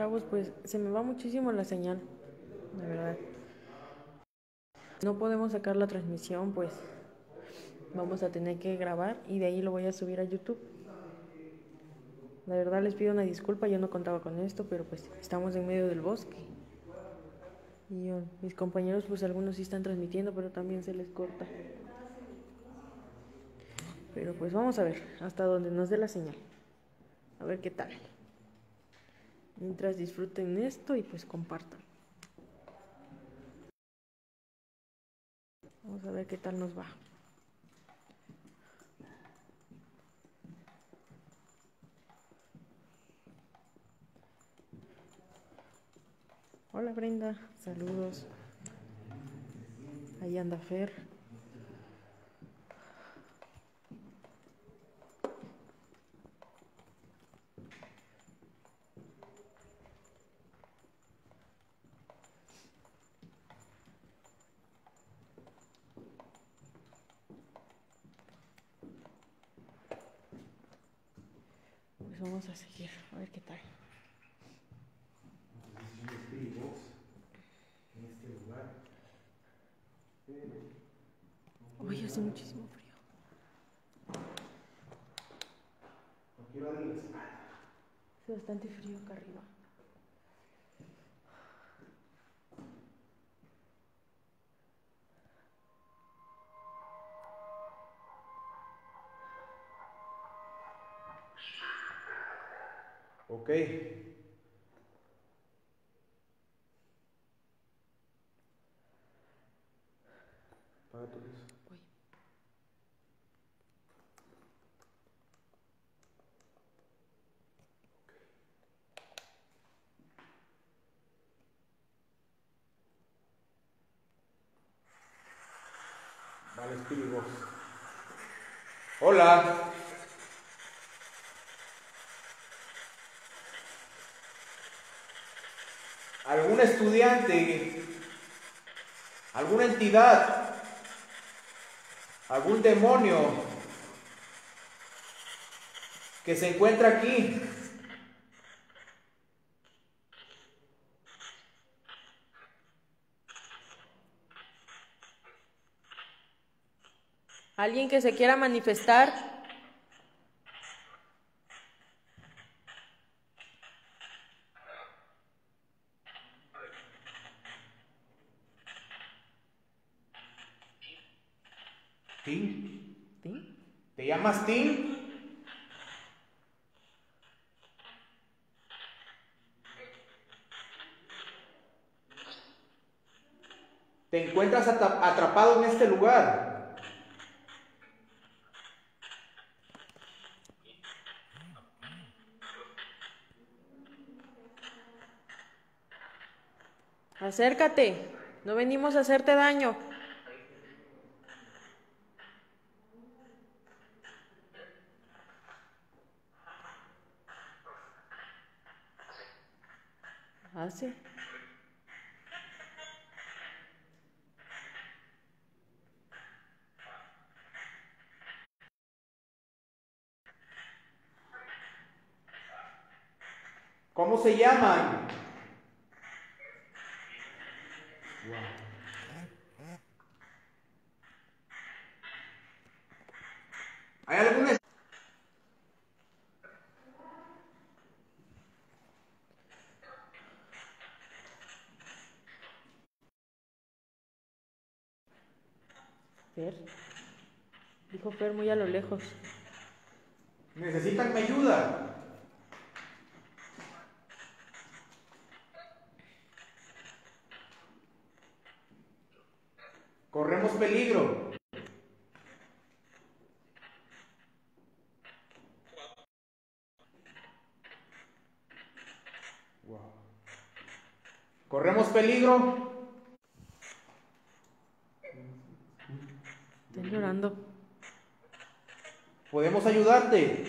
Chavos, pues se me va muchísimo la señal, de verdad. No podemos sacar la transmisión, pues vamos a tener que grabar y de ahí lo voy a subir a YouTube. La verdad les pido una disculpa, yo no contaba con esto, pero pues estamos en medio del bosque. Y mis compañeros, pues algunos sí están transmitiendo, pero también se les corta. Pero pues vamos a ver hasta donde nos dé la señal. A ver qué tal. Mientras disfruten esto y pues compartan. Vamos a ver qué tal nos va. Hola Brenda, saludos. Ahí anda Fer. Pues vamos a seguir, a ver qué tal. Hoy hace muchísimo frío. Hace bastante frío acá arriba. Ok. Voy. Vale, Box. Hola. ¿Algún estudiante? ¿Alguna entidad? ¿Algún demonio que se encuentra aquí? ¿Alguien que se quiera manifestar? ¿Tim? ¿Sí? ¿Te encuentras atrapado en este lugar? Acércate. No venimos a hacerte daño. Hace. ¿Cómo se llaman? ¿Hay alguna Dijo Fer muy a lo lejos. necesitan mi ayuda? Corremos peligro. Corremos peligro. Están llorando. Podemos ayudarte.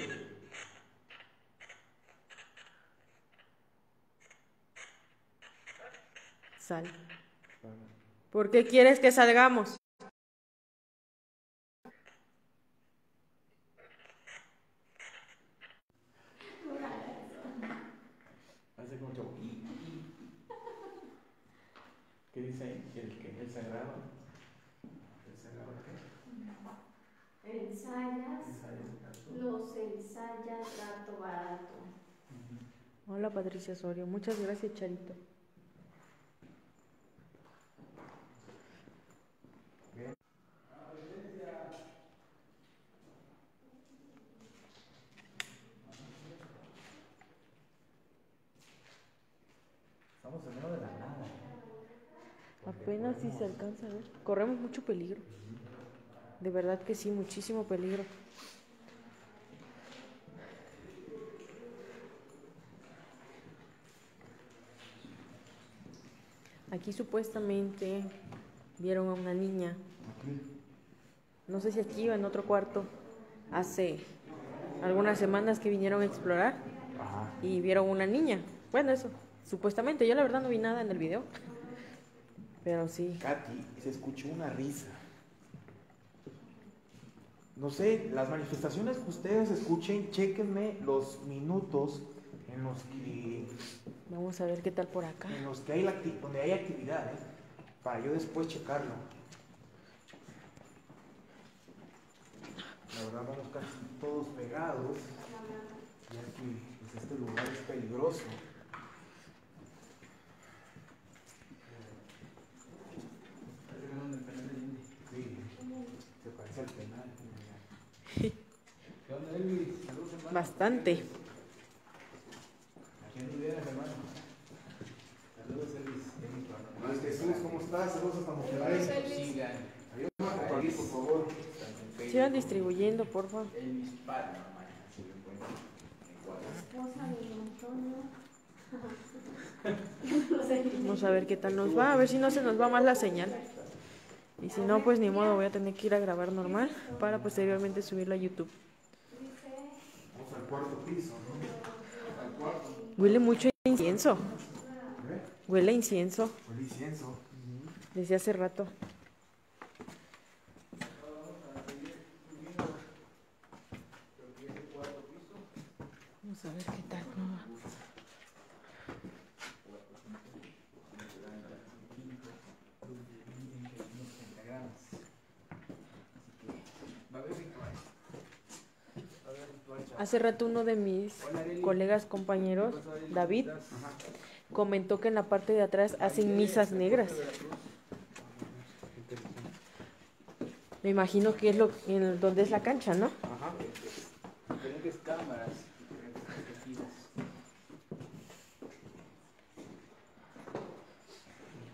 Sal. ¿Por qué quieres que salgamos? Hace como chavo. El sagrado. ¿El sagrado qué? Ensayas, Ensayas, los ensayas Hola Patricia Osorio, muchas gracias Charito. Estamos en medio de la nada. Apenas si se alcanza a ver. Corremos mucho peligro. De verdad que sí, muchísimo peligro. Aquí supuestamente vieron a una niña, no sé si aquí o en otro cuarto, hace algunas semanas que vinieron a explorar Ajá. y vieron una niña. Bueno, eso, supuestamente. Yo la verdad no vi nada en el video. Pero sí. Katy, se escuchó una risa. No sé, las manifestaciones que ustedes escuchen, chequenme los minutos en los que, Vamos a ver qué tal por acá. en los que hay la donde hay actividad, ¿eh? para yo después checarlo. La verdad vamos casi todos pegados, ya que pues, este lugar es peligroso. Sí, se parece al penal. Bastante. Andas bien, hermano. Saludos, Elvis. Luis Jesús, ¿cómo estás? Saludos hasta Monterrey. Sigan. Ayúdame a compartir, por favor. Sigan distribuyendo, por favor. Elvis Palma, hermano. Si lo encuentran en cuadros. Esposa de Antonio. Vamos a ver qué tal nos va. A ver si no se nos va más la señal. Y si no, pues ni modo, voy a tener que ir a grabar normal para posteriormente subirlo a YouTube. Vamos al cuarto piso, ¿no? Al cuarto. Huele mucho a incienso. Huele a incienso El incienso. desde hace rato. Vamos a ver qué tal nos va. Va a haber ritual. Va a haber ritual, chaval. Hace rato uno de mis colegas compañeros, David, comentó que en la parte de atrás hacen misas negras. Me imagino que es lo en donde es la cancha, ¿no? Ajá. Diferentes.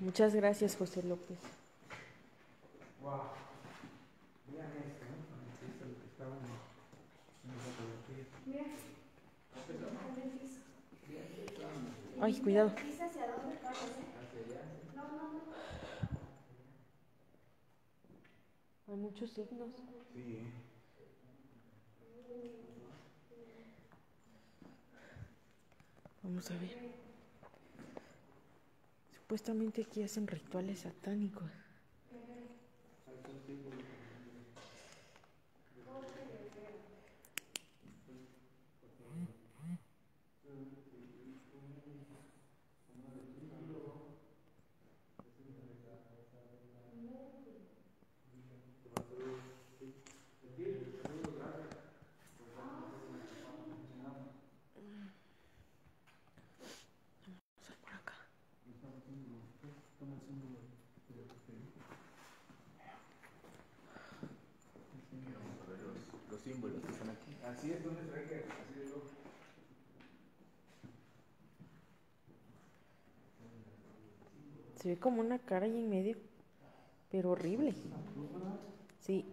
Muchas gracias, José López. Wow. Vean esto, ¿no? Esto es lo que estaban en esa fotografía. Mira. Está en el piso. Ay, cuidado. Dice hacia dónde corres, ¿eh? No, no, no. Hay muchos signos. Sí. Vamos a ver. Supuestamente aquí hacen rituales satánicos. Vamos a ver por acá. Vamos a ver los, los símbolos que están aquí. Así es, ¿dónde trae que? Así de loco. Se ve como una cara ahí en medio, pero horrible. Sí,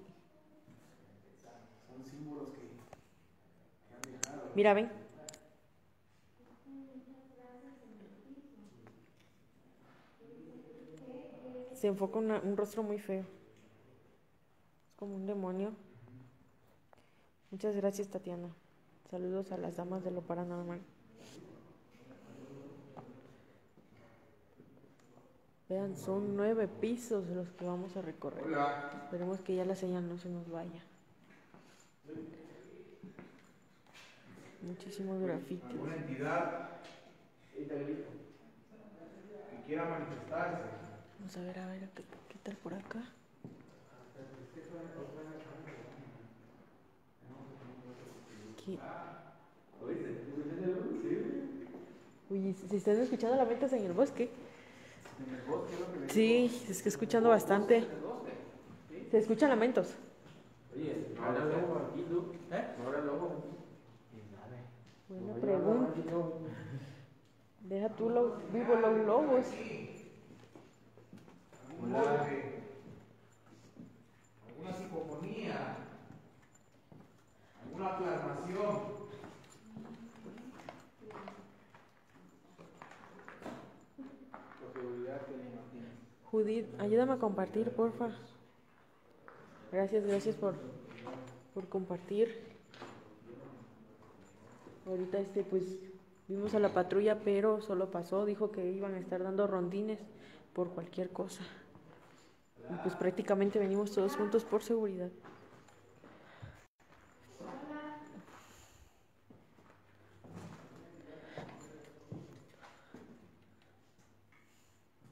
mira, ven. Se enfoca una- un rostro muy feo. Es como un demonio. Muchas gracias, Tatiana. Saludos a las damas de lo paranormal. Vean, son nueve pisos los que vamos a recorrer. Hola. Esperemos que ya la señal no se nos vaya. Muchísimos grafitis. ¿Alguna entidad que quiera manifestarse? Vamos a ver, a ver, ¿qué, qué tal por acá? ¿Qué? Oye, ¿se están escuchando lamentos en el bosque? Sí, se está escuchando bastante. Se escuchan lamentos. Buena pregunta. Deja tú lo, vivo los lobos. Hola. ¿Alguna psicofonía? ¿Alguna plasmación? Por seguridad que le imagino. Judith, ayúdame a compartir, porfa. Gracias, gracias por, por compartir. Ahorita este pues vimos a la patrulla, pero solo pasó, dijo que iban a estar dando rondines por cualquier cosa. Y pues prácticamente venimos todos juntos por seguridad.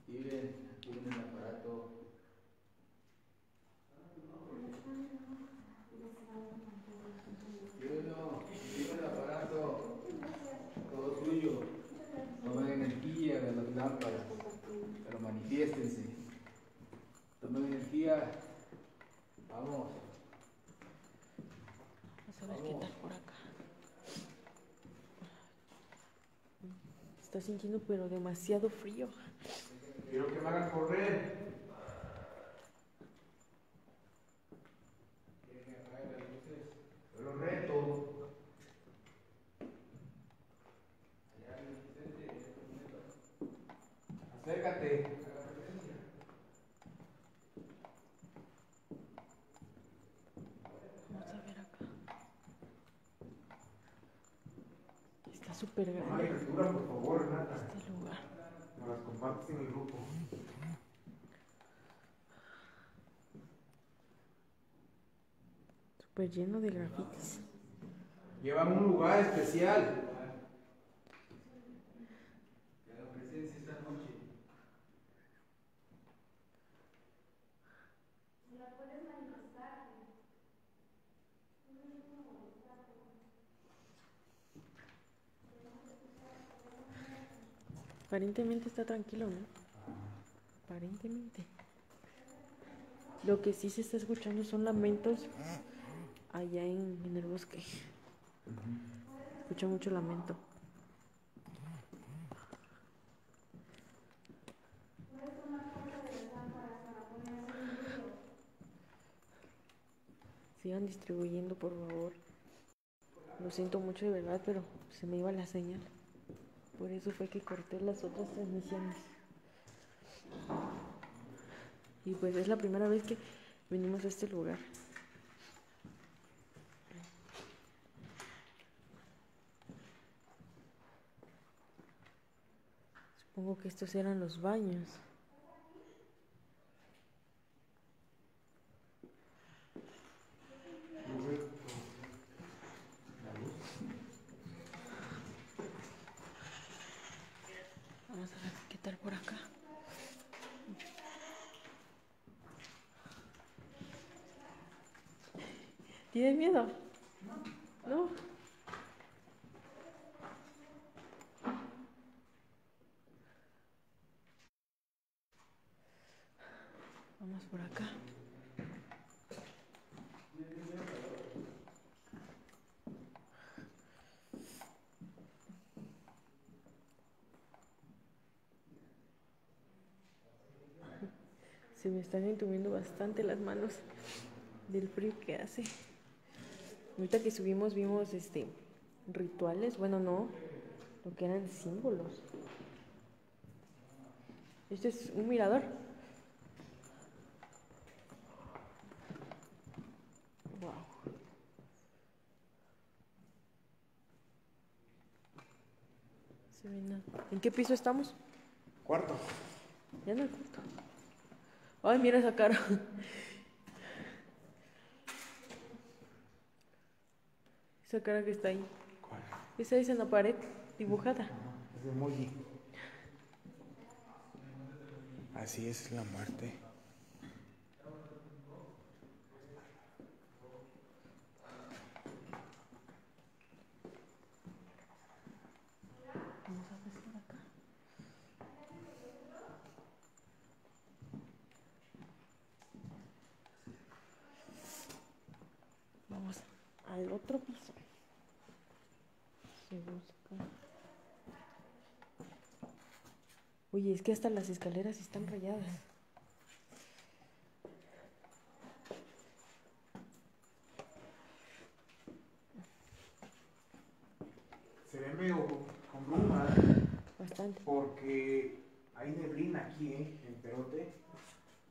Activen, activen el aparato. Actívenlo, activen el aparato. Todo suyo. Tomen energía de las lámparas. Pero manifiéstense. Tomen energía. Vamos. Vamos a ver qué tal por acá. Está sintiendo pero demasiado frío. Quiero que me hagan correr. Los reto. Acércate. Vamos a ver acá. Está súper grande lectura, por favor, Renata. este lugar. Me las compartes en el grupo. Súper lleno de grafitis. Llevan un lugar especial. Aparentemente está tranquilo, ¿no? Aparentemente. Lo que sí se está escuchando son lamentos allá en, en el bosque. Escucha mucho lamento. Sigan distribuyendo, por favor. Lo siento mucho de verdad, pero se me iba la señal. Por eso fue que corté las otras transmisiones. Y pues es la primera vez que venimos a este lugar. Supongo que estos eran los baños. Vamos a ver qué tal por acá. ¿Tienes miedo? No. Por acá. Se me están entumiendo bastante las manos del frío que hace. Ahorita que subimos vimos este rituales, bueno no, lo que eran símbolos. Este es un mirador. Wow. Se ve nada. ¿En qué piso estamos? Cuarto. Ya no cuento. Ay, mira esa cara. Esa cara que está ahí. ¿Cuál? Esa es en la pared, dibujada. Es de Moji. Así es la muerte. Al otro piso. Se busca. Oye, es que hasta las escaleras están rayadas. Se ve medio con bruma Bastante. porque hay neblina aquí ¿eh? en Perote.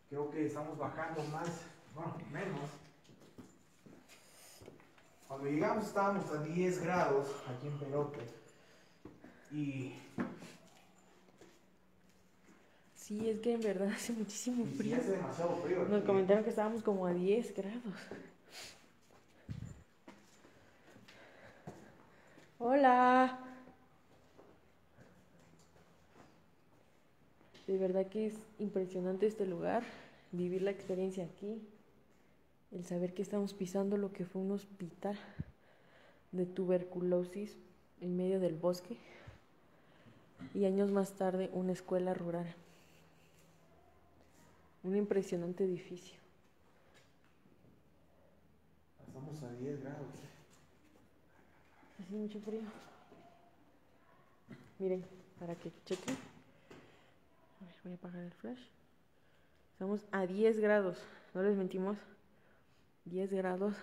Creo que estamos bajando más, bueno, menos. Cuando llegamos estábamos a 10 grados aquí en Perote. Y, Sí, es que en verdad hace muchísimo y frío. hace demasiado frío. Nos aquí. comentaron que estábamos como a 10 grados. Hola. De verdad que es impresionante este lugar, vivir la experiencia aquí, el saber que estamos pisando lo que fue un hospital de tuberculosis en medio del bosque y años más tarde una escuela rural. Un impresionante edificio. Estamos a 10 grados. Hace mucho frío. Miren, para que chequen. A ver, voy a apagar el flash. Estamos a 10 grados. No les mentimos. 10 grados.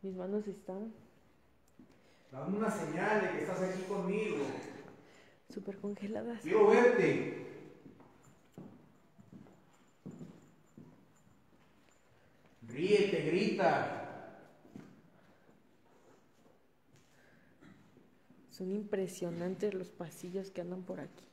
Mis manos están Dame una señal de que estás aquí conmigo. súper congeladas. Quiero verte. Ríete, grita. Son impresionantes los pasillos que andan por aquí.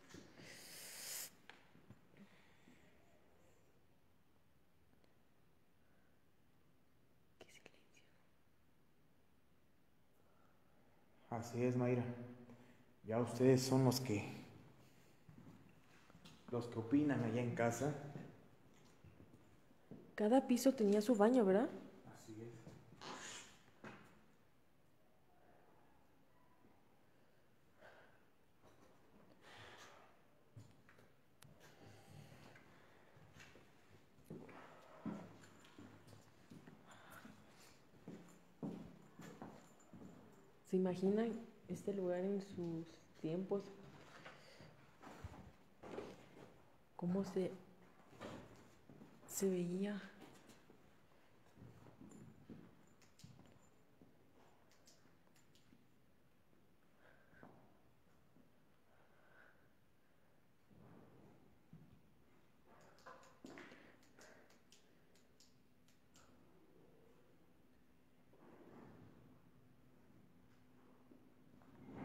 Así es, Mayra. Ya ustedes son los que los que opinan allá en casa. Cada piso tenía su baño, ¿verdad? Así es. ¿Se imaginan este lugar en sus tiempos? ¿Cómo se, se veía?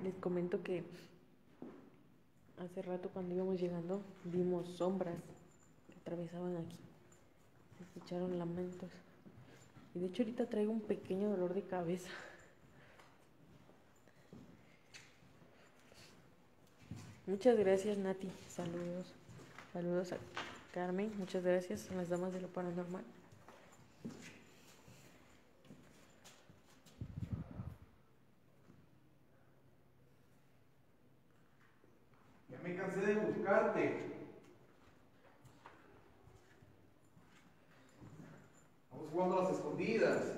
Les comento que hace rato cuando íbamos llegando vimos sombras que atravesaban aquí. Se escucharon lamentos. Y de hecho ahorita traigo un pequeño dolor de cabeza. Muchas gracias Nati. Saludos. Saludos a Carmen. Muchas gracias a las damas de lo paranormal. Ya me cansé de buscarte. Vamos jugando a las escondidas.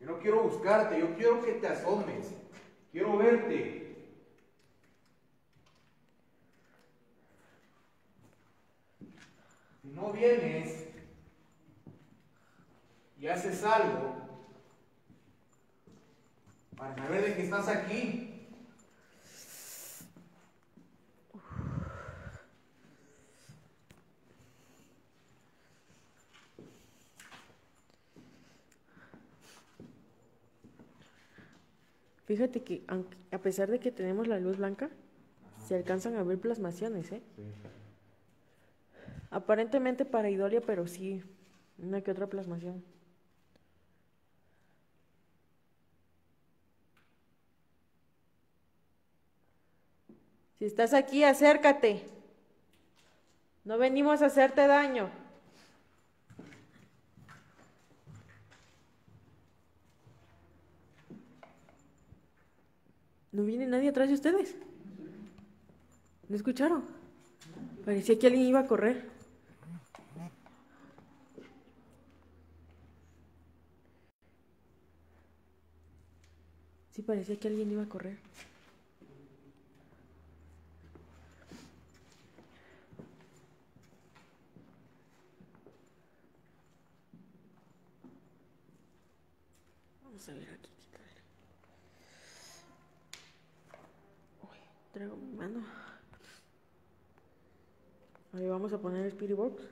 Yo no quiero yo quiero que te asomes. Quiero verte. Si no vienes y haces algo para saber de que estás aquí, Fíjate que aunque- a pesar de que tenemos la luz blanca, se alcanzan a ver plasmaciones, ¿eh? Aparentemente para idolia, pero sí, una que otra plasmación. Si estás aquí, acércate. No venimos a hacerte daño. No viene nadie atrás de ustedes. ¿No escucharon? Parecía que alguien iba a correr. Sí, parecía que alguien iba a correr. Vamos a ver traigo mi mano. Ahí vamos a poner el Spirit Box.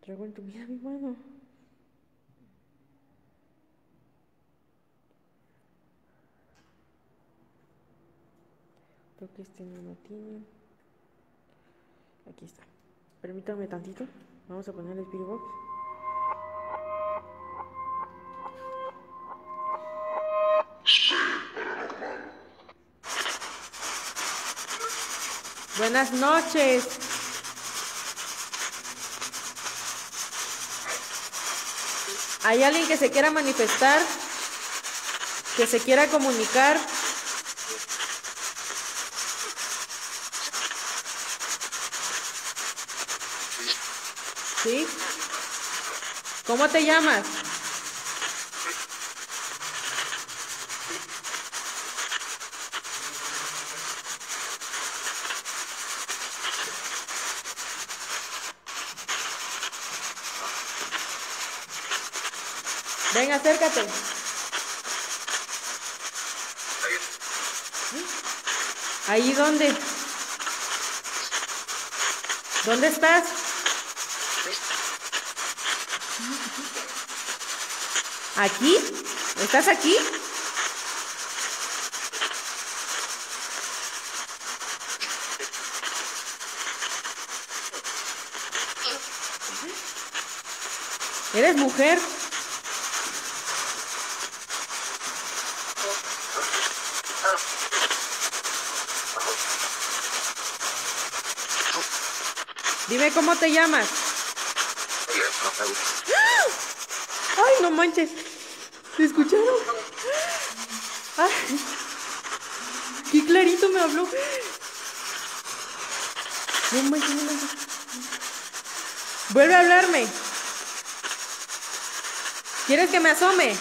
Traigo entumida mi mano. Creo que este no lo tiene. Aquí está. Permítame tantito. Vamos a poner el Spirit Box. Buenas noches. ¿Hay alguien que se quiera manifestar? ¿Que se quiera comunicar? ¿Sí? ¿Cómo te llamas? Ven, acércate. ¿Ahí dónde? ¿Dónde estás? ¿Aquí? ¿Estás aquí? ¿Eres mujer? Cómo te llamas. Ay, no manches. ¿Se escucharon? Ay, qué clarito me habló. No manches, no manches. Vuelve a hablarme. ¿Quieres que me asome?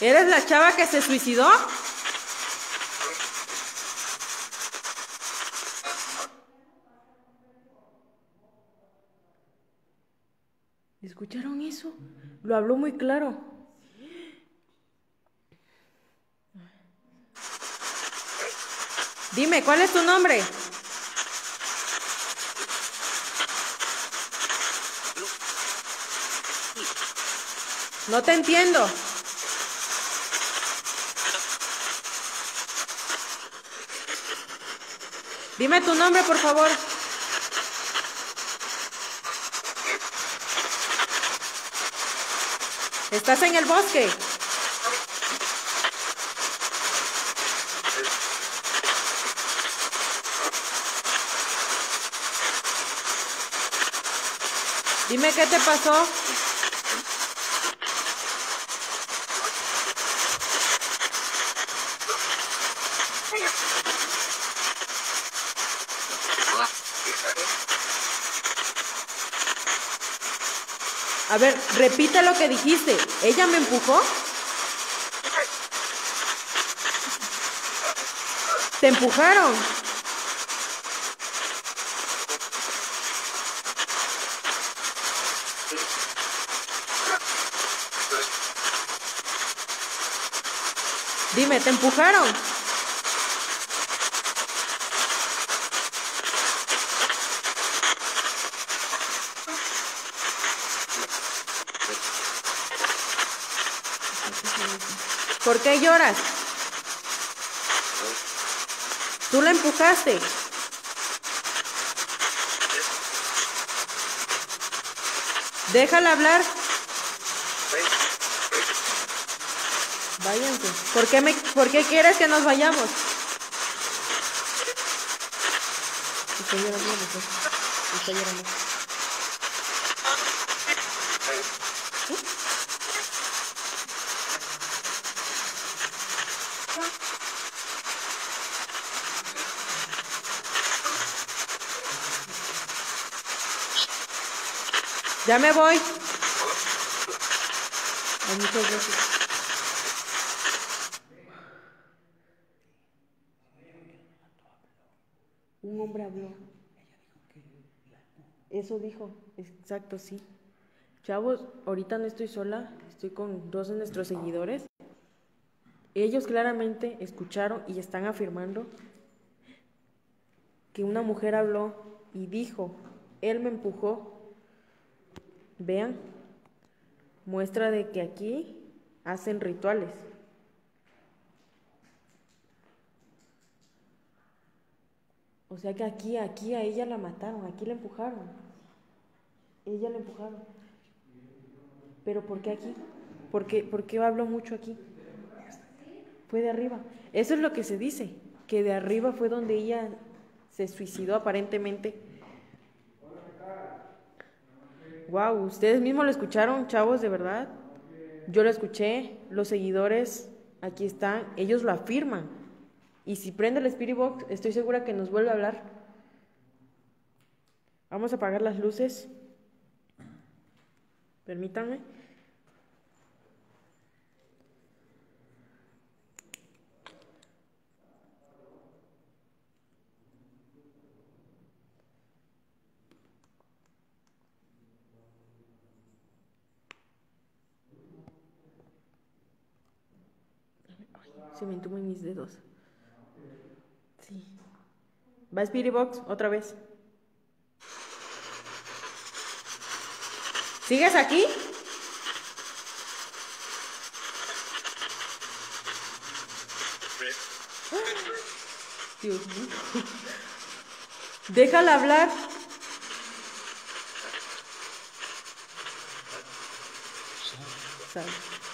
¿Eres la chava que se suicidó? ¿Escucharon eso? Lo habló muy claro. Dime, ¿cuál es tu nombre? No te entiendo. Dime tu nombre, por favor. ¿Estás en el bosque? Dime qué te pasó. A ver, repite lo que dijiste. ¿Ella me empujó? ¿Te empujaron? Dime, ¿te empujaron? ¿Por qué lloras? Tú la empujaste. Déjala hablar. Váyanse. ¿Por qué, me, ¿Por qué quieres que nos vayamos? Está llorando. Está llorando. Ya me voy. Muchas gracias. Un hombre habló. Eso dijo, exacto, sí. Chavos, ahorita no estoy sola, estoy con dos de nuestros seguidores. Ellos claramente escucharon y están afirmando que una mujer habló y dijo, él me empujó. Vean, muestra de que aquí hacen rituales. O sea que aquí, aquí a ella la mataron, aquí la empujaron. Ella la empujaron. Pero ¿por qué aquí? ¿Por qué, por qué hablo mucho aquí? Fue de arriba. Eso es lo que se dice, que de arriba fue donde ella se suicidó aparentemente. Wow, ustedes mismos lo escucharon, chavos, de verdad. Yo lo escuché, los seguidores aquí están, ellos lo afirman. Y si prende el Spirit Box, estoy segura que nos vuelve a hablar. Vamos a apagar las luces. Permítanme. Ay, se me entumen mis dedos. Sí. Va Spirit Box otra vez. ¿Sigues aquí? Dios mío. Déjala hablar.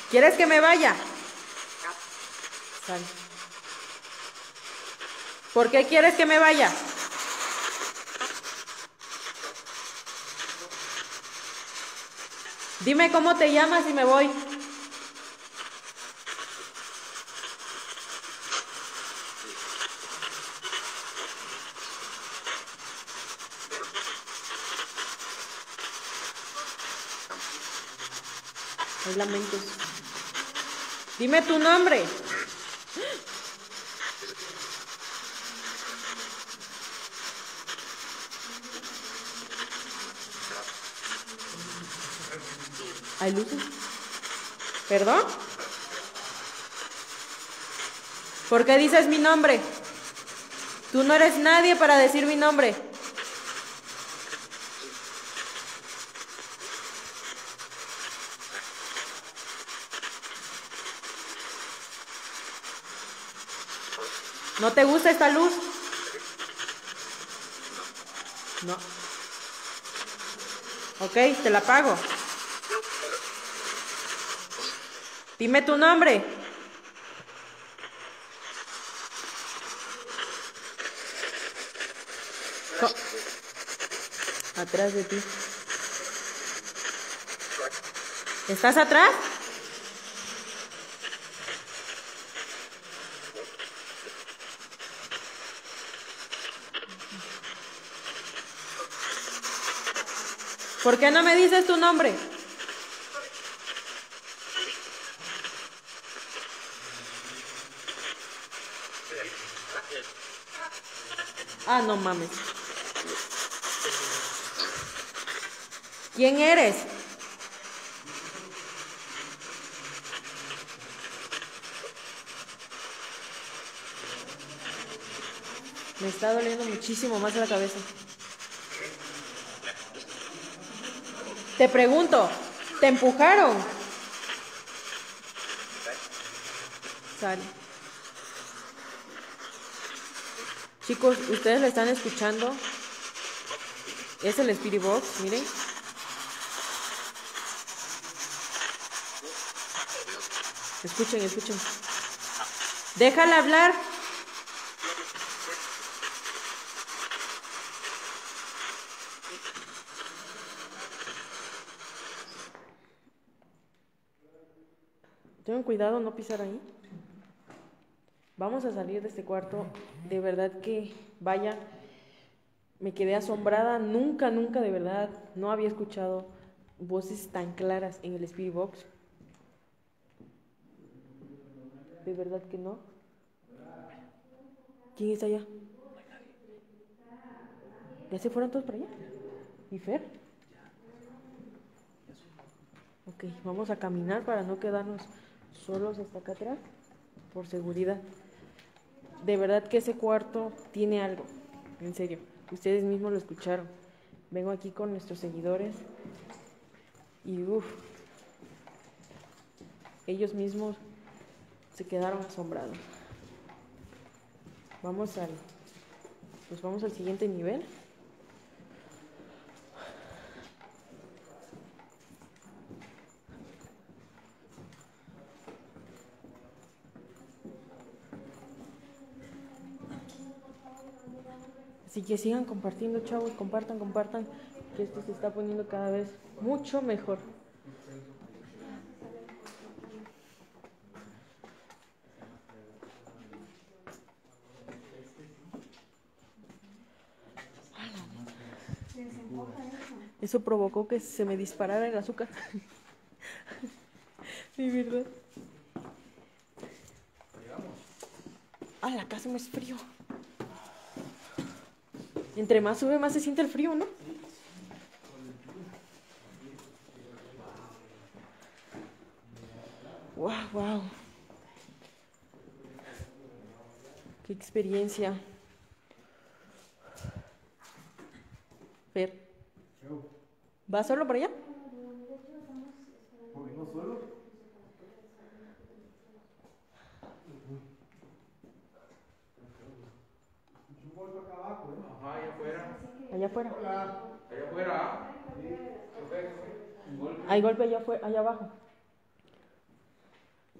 ¿Quieres que me vaya? Sal. ¿Por qué quieres que me vaya? Dime cómo te llamas y me voy. Lamentos. Dime tu nombre. ¿Perdón? ¿Por qué dices mi nombre? Tú no eres nadie para decir mi nombre. ¿No te gusta esta luz? No. Ok, te la pago. Dime tu nombre. Atrás de ti. ¿Estás atrás? ¿Por qué no me dices tu nombre? Ah, no mames. ¿Quién eres? Me está doliendo muchísimo más la cabeza. Te pregunto, ¿te empujaron? Sale. Chicos, ustedes lo están escuchando. Es el Spirit Box, miren. Escuchen, escuchen. Déjala hablar. Tengan cuidado no pisar ahí. Vamos a salir de este cuarto. De verdad que, vaya, me quedé asombrada. Nunca, nunca, de verdad, no había escuchado voces tan claras en el Spirit Box. ¿De verdad que no? ¿Quién está allá? ¿Ya se fueron todos para allá? ¿Y Fer? Ok, vamos a caminar para no quedarnos solos hasta acá atrás, por seguridad. De verdad que ese cuarto tiene algo, en serio. Ustedes mismos lo escucharon. Vengo aquí con nuestros seguidores y uff, ellos mismos se quedaron asombrados. Vamos al, pues vamos al siguiente nivel. Que sigan compartiendo, chavos, compartan, compartan, que esto se está poniendo cada vez mucho mejor. Eso. Provocó que se me disparara el azúcar. Sí, verdad. Ah, la casa me es frío. Entre más sube, más se siente el frío, ¿no? Wow, wow. Qué experiencia. Fer, ¿vas solo para allá? ¿Movimos solo? Un golpe acá abajo, ¿eh? Ajá, allá afuera. Allá afuera. Hola. Allá afuera. Sí. Café, café. Un golpe. Hay golpe allá, abajo.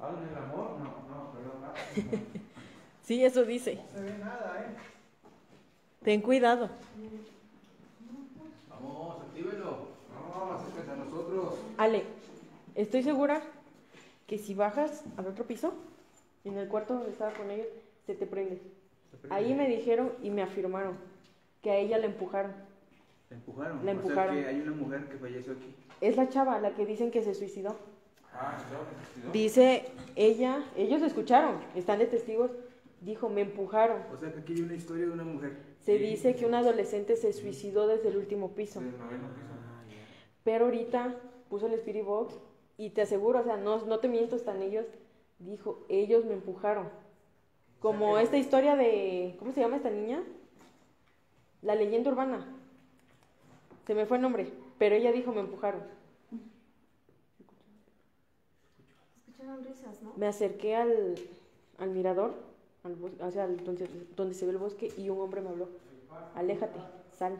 ¿Hablan del amor? No, no, perdón. no. Sí, eso dice. No se ve nada, ¿eh? Ten cuidado. Vamos, actívelo. No, acérquense a nosotros. Ale, estoy segura que si bajas al otro piso, en el cuarto donde estaba con ellos, se te prende. Ahí me dijeron y me afirmaron que a ella la empujaron. La empujaron. La O empujaron. sea que hay una mujer que falleció aquí. Es la chava la que dicen que se suicidó. Ah, ¿no? Dice ella, ellos escucharon, están de testigos, dijo, me empujaron. O sea que aquí hay una historia de una mujer. Se dice que un adolescente se suicidó desde el último piso. Del noveno piso. Ah, ya. Pero ahorita puso el Spirit Box y te aseguro, o sea, no, no te miento, están ellos. Dijo, ellos me empujaron. Como esta historia de, ¿cómo se llama esta niña? La leyenda urbana. Se me fue el nombre, pero ella dijo, me empujaron. Escucharon risas, ¿no? Me acerqué al, al mirador, al o sea, al- donde, donde se ve el bosque, y un hombre me habló. Aléjate, sal.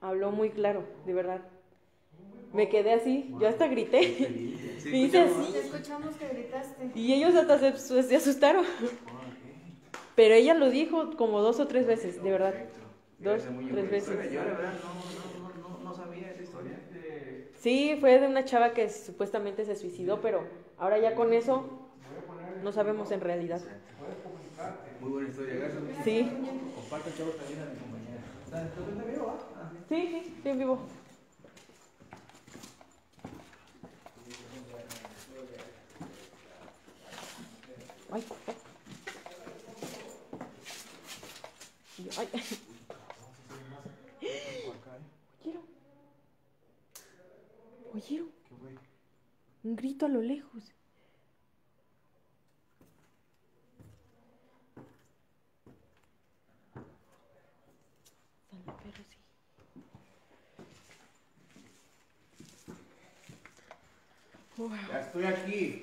Habló muy claro, de verdad. Me quedé así, yo hasta grité. Sí, Me hice así. Te escuchamos que gritaste. Y ellos hasta se, asustaron. Pero ella lo dijo como dos o tres veces, de verdad. Dos, tres veces. Yo la verdad no, no. Sí, fue de una chava que supuestamente se suicidó, pero ahora ya con eso no sabemos en realidad. Muy buena historia, gracias. Sí, Comparto chavos también a mi compañera. ¿Estás en vivo? Sí. sí, sí, sí, en vivo. Ay, ay. ¿Oyeron? ¿Oyeron? Un grito a lo lejos. Sí. Wow. Ya estoy aquí.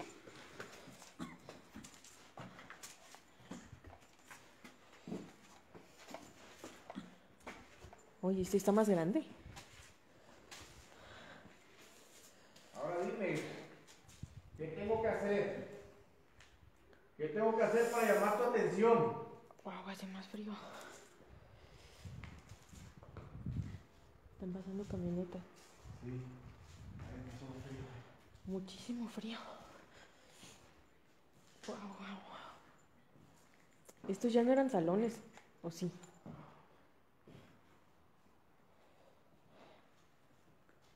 Oye, este está más grande. Ahora dime, ¿qué tengo que hacer? ¿Qué tengo que hacer para llamar tu atención? Wow, hace más frío. Están pasando camionetas. Sí. Muchísimo frío. Wow, wow, wow. Estos ya no eran salones, ¿o sí?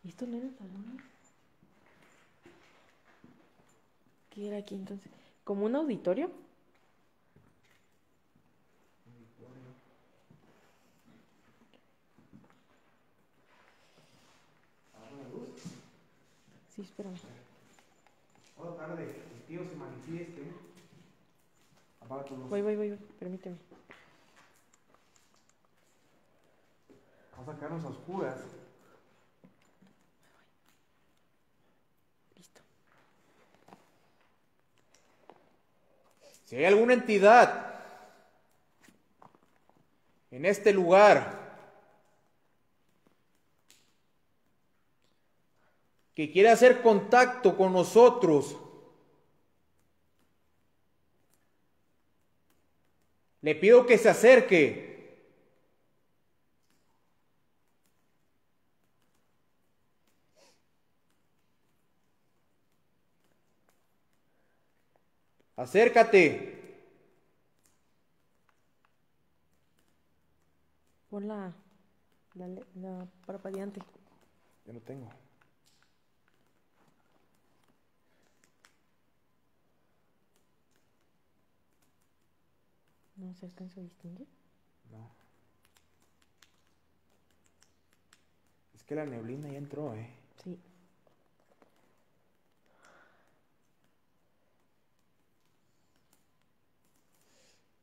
¿Y esto no era el salón? ¿Qué era aquí entonces? ¿Como un auditorio? Sí, espérame. Otra tarde, el tío se manifieste. Apaga tu luz. Voy, voy, voy, voy, permíteme. Vamos a sacarnos a oscuras. Listo. Si hay alguna entidad en este lugar que quiere hacer contacto con nosotros, le pido que se acerque. Acércate. Pon la, la, la parpadeante. Yo no tengo. No se alcanza a distinguir. No. Es que la neblina ya entró, ¿eh? Sí.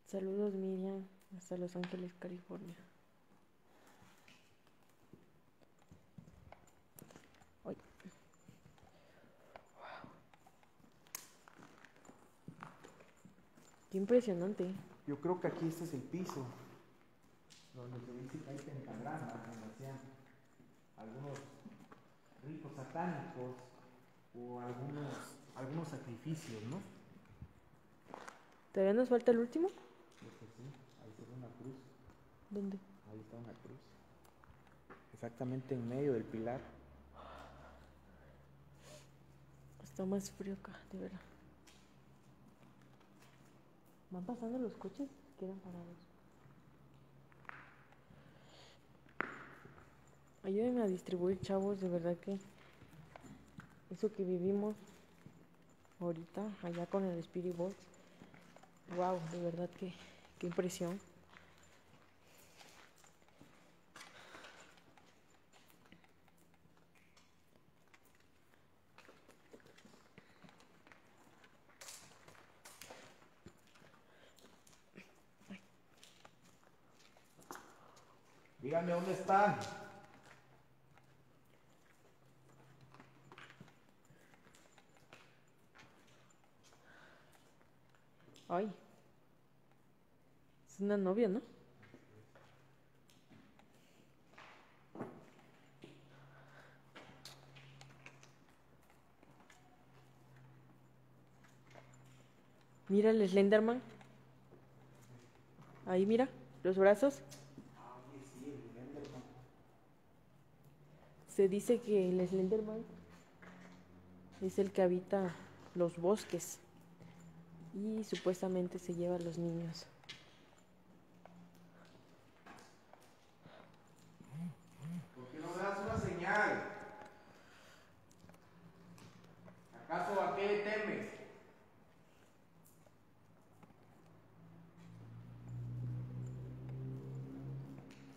Saludos Miriam, hasta Los Ángeles, California. Ay. Qué impresionante. Yo creo que aquí este es el piso. Donde se dice que hay pentagramas, donde hacían algunos ritos satánicos o algunos, algunos sacrificios, ¿no? ¿Todavía nos falta el último? Que sí, ahí ve una cruz, ¿Dónde? ahí está una cruz. Exactamente en medio del pilar. Está más frío acá, de verdad. Van pasando los coches, quedan parados. Ayúdenme a distribuir, chavos, de verdad que eso que vivimos ahorita, allá con el Spirit Box, wow, de verdad que qué impresión. Dónde están. Ay, es una novia, ¿no? Mira el Slenderman. Ahí mira, los brazos. Se dice que el Slenderman es el que habita los bosques y supuestamente se lleva a los niños. ¿Por qué no me das una señal? ¿Acaso a qué le temes?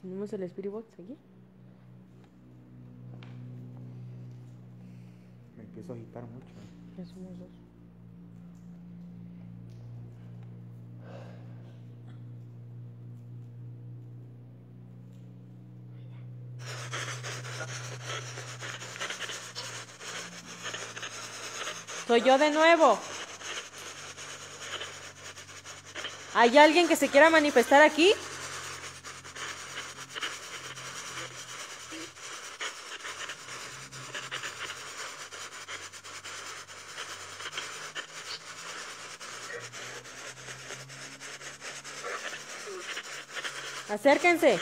Tenemos el Spirit Box aquí. Empiezo agitar mucho. Soy yo de nuevo. ¿Hay alguien que se quiera manifestar aquí? Acérquense.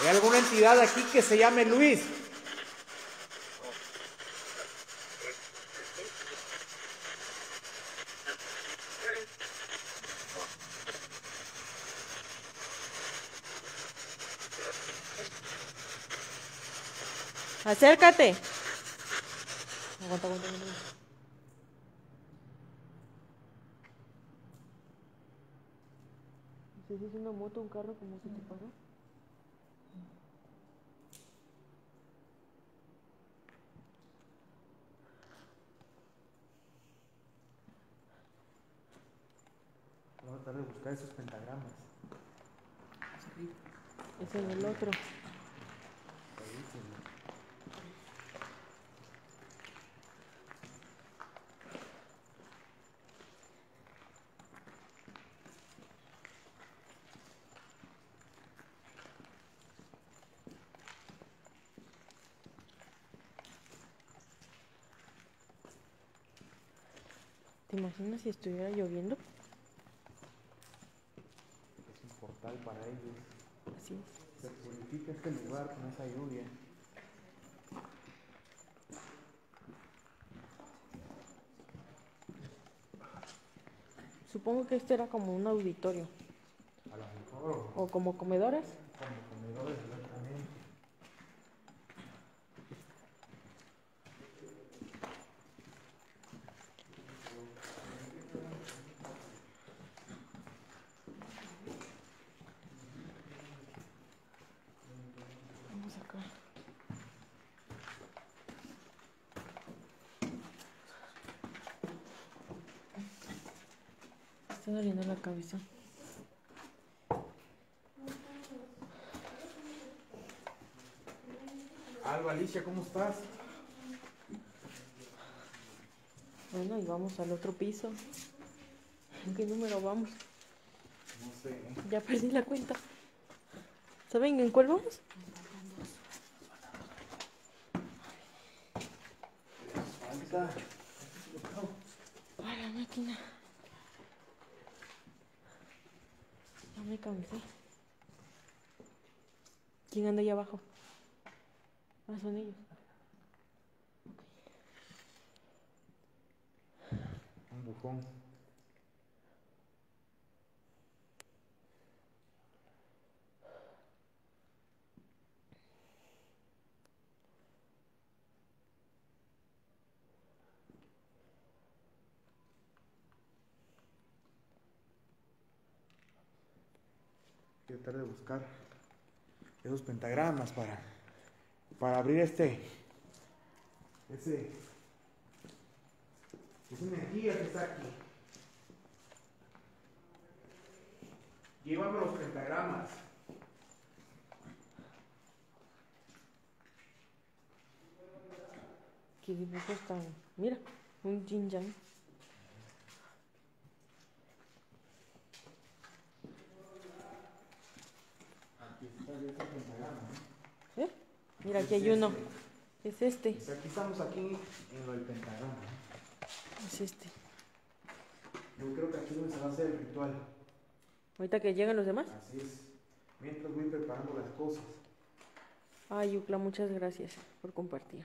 ¿Hay alguna entidad aquí que se llame Luis? Acércate. Aguanta, aguanta, aguanta. No sé si es una moto o un carro como se te paró. Vamos a tratar de buscar esos pentagramas. Ese es el otro. ¿Te imaginas si estuviera lloviendo? Es un portal para ellos. Así es. Se purifica este lugar con esa lluvia. Supongo que este era como un auditorio. A lo mejor, O como comedores, exactamente. Vamos acá. Me Está doliendo la cabeza. Alba, Alicia, ¿cómo estás? Bueno, y vamos al otro piso. ¿En qué número vamos? No sé. Ya perdí la cuenta. ¿Saben en cuál vamos? Falta. A la máquina. Me cansé. ¿Quién anda ahí abajo? Ah, son ellos. Un bufón. Tratar de buscar esos pentagramas para, para abrir este ese es una energía que está aquí. Llévame los pentagramas. ¿Qué dibujos tan? Mira, un yin yang. Aquí está ese pentagrama. ¿no? ¿Eh? Mira, aquí hay uno. Es este. Pues aquí estamos aquí en lo del pentagrama. Es este. Yo creo que aquí es donde se va a hacer el ritual. Ahorita que lleguen los demás. Así es. Mientras voy preparando las cosas. Ay, Yucla, muchas gracias por compartir.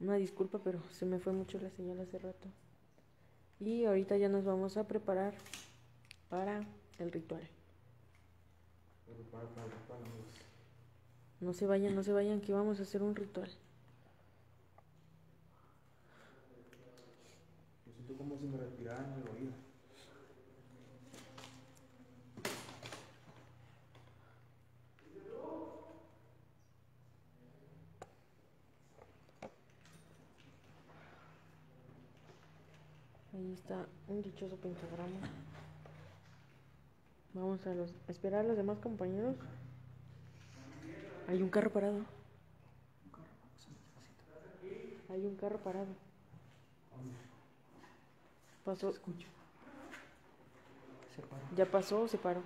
Una disculpa, pero se me fue mucho la señal hace rato. Y ahorita ya nos vamos a preparar para el ritual. Para. No se vayan, no se vayan, que vamos a hacer un ritual. Yo siento como si me respiraran en el oído. Ahí está un dichoso pentagrama. Vamos a los, a esperar a los demás compañeros. Hay un carro parado. Hay un carro parado. Pasó. Escucho. Se paró. Ya pasó o se paró.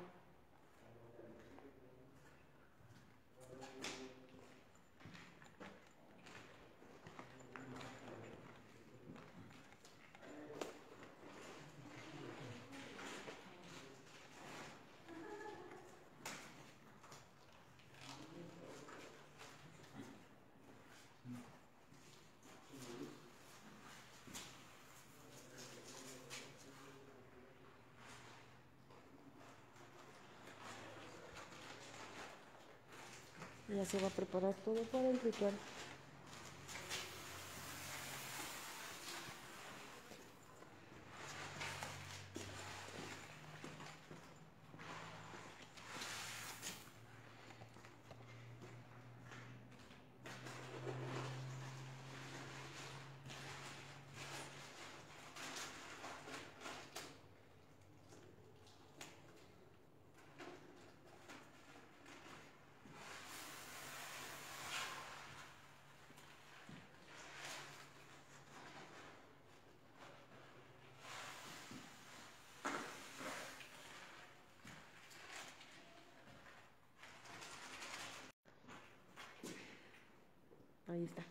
Ya se va a preparar todo para el ritual. Ahí está.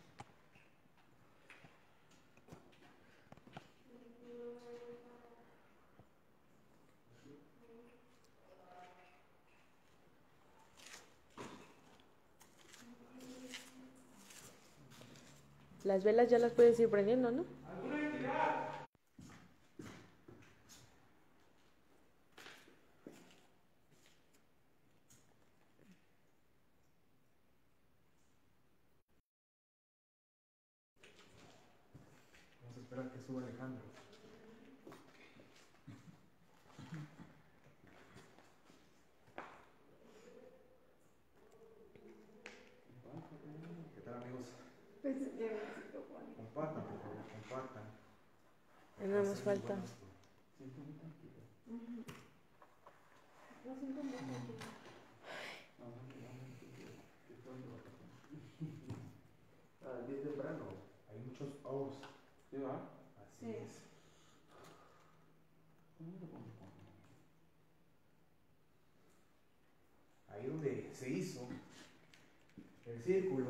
Las velas ya las puedes ir prendiendo, ¿no? Vamos a esperar que suba Alejandro. ¿Qué tal amigos? Compartan, por favor, compartan. Ya nada más falta. Ah, bien temprano. Hay muchos owls. ¿Sí va? Así Sí. es. Ahí donde se hizo el círculo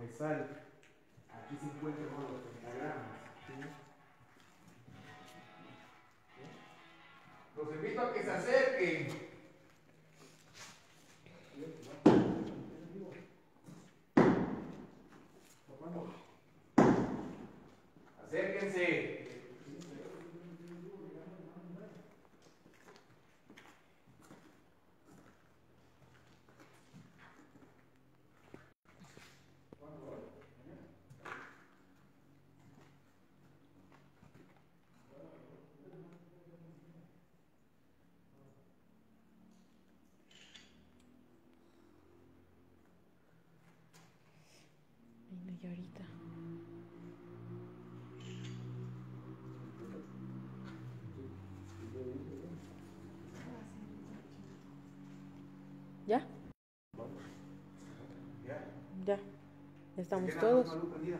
de sal, aquí se encuentran Los invito a que se acerquen. Acérquense. Ya ahorita. ¿Ya? ¿Ya? Ya. Estamos ¿Se queda todos. la luz prendida?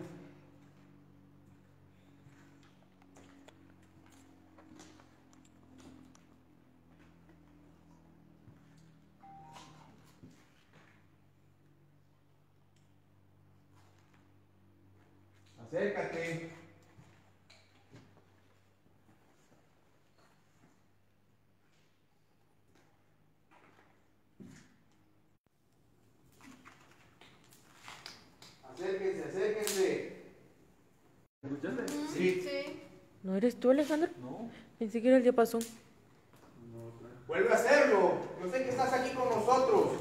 Acércate. Acérquense, acérquense. ¿Escuchaste? Sí. ¿No eres tú, Alejandro? No. Pensé que era el diapasón. No, claro. Vuelve a hacerlo. Yo sé que estás aquí con nosotros.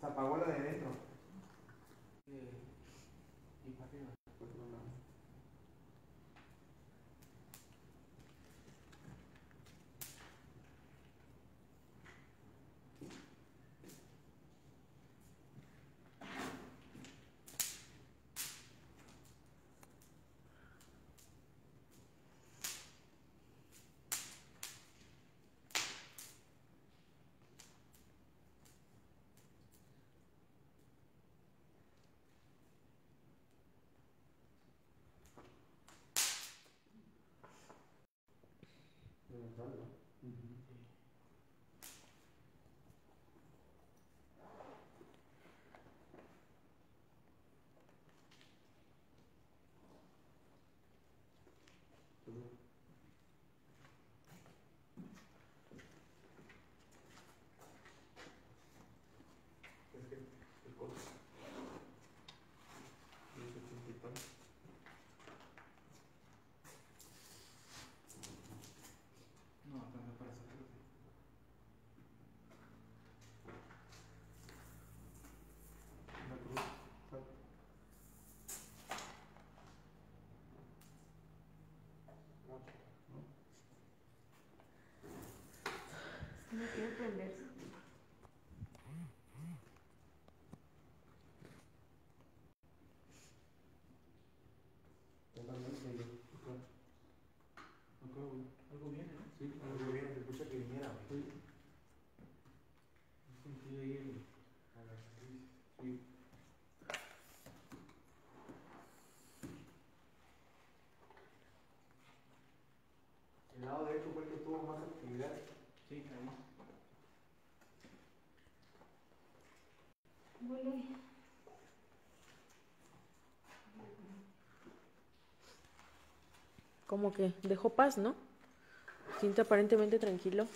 Se apagó la de dentro. Y para arriba, por otro lado. No, El lado derecho fue el que tuvo más actividad. Sí, ahí. Huele. Como que dejó paz, ¿no? Siente aparentemente tranquilo.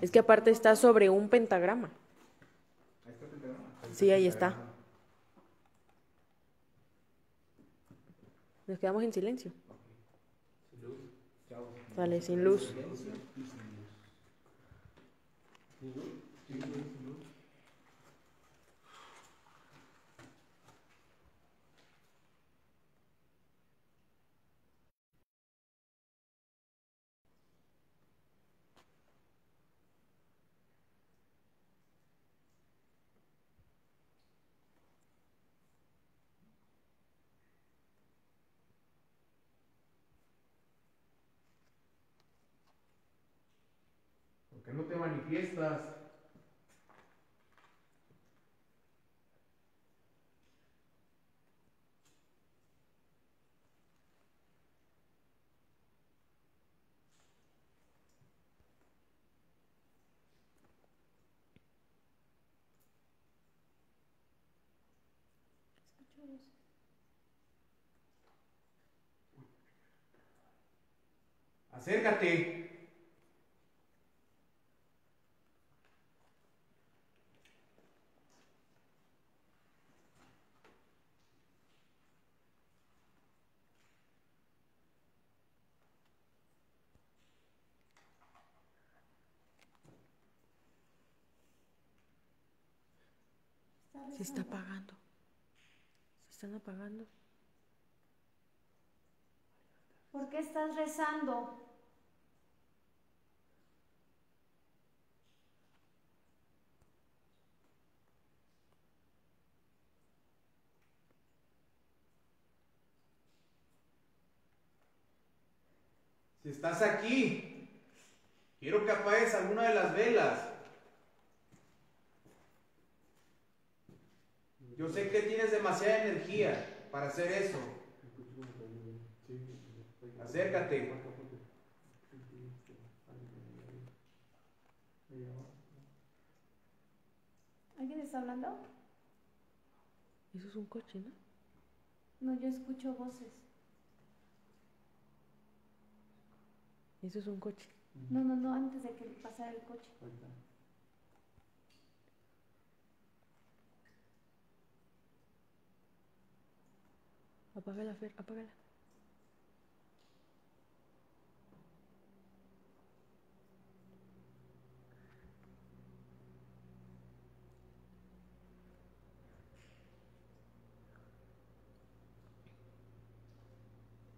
Es que aparte está sobre un pentagrama. Ahí está el pentagrama. Sí, ahí está. Nos quedamos en silencio. Sin luz. Chao. Vale, sin luz. Sin luz. ¿Sin luz? Sí, sin luz. ¿Por manifiestas? Acércate. Se está apagando. Se están apagando. ¿Por qué estás rezando? Si estás aquí, quiero que apagues alguna de las velas. Yo sé que tienes demasiada energía para hacer eso. Acércate. ¿Alguien está hablando? Eso es un coche, ¿no? No, yo escucho voces. Eso es un coche. No, no, no, antes de que pasara el coche. Apágala, Fer, apágala.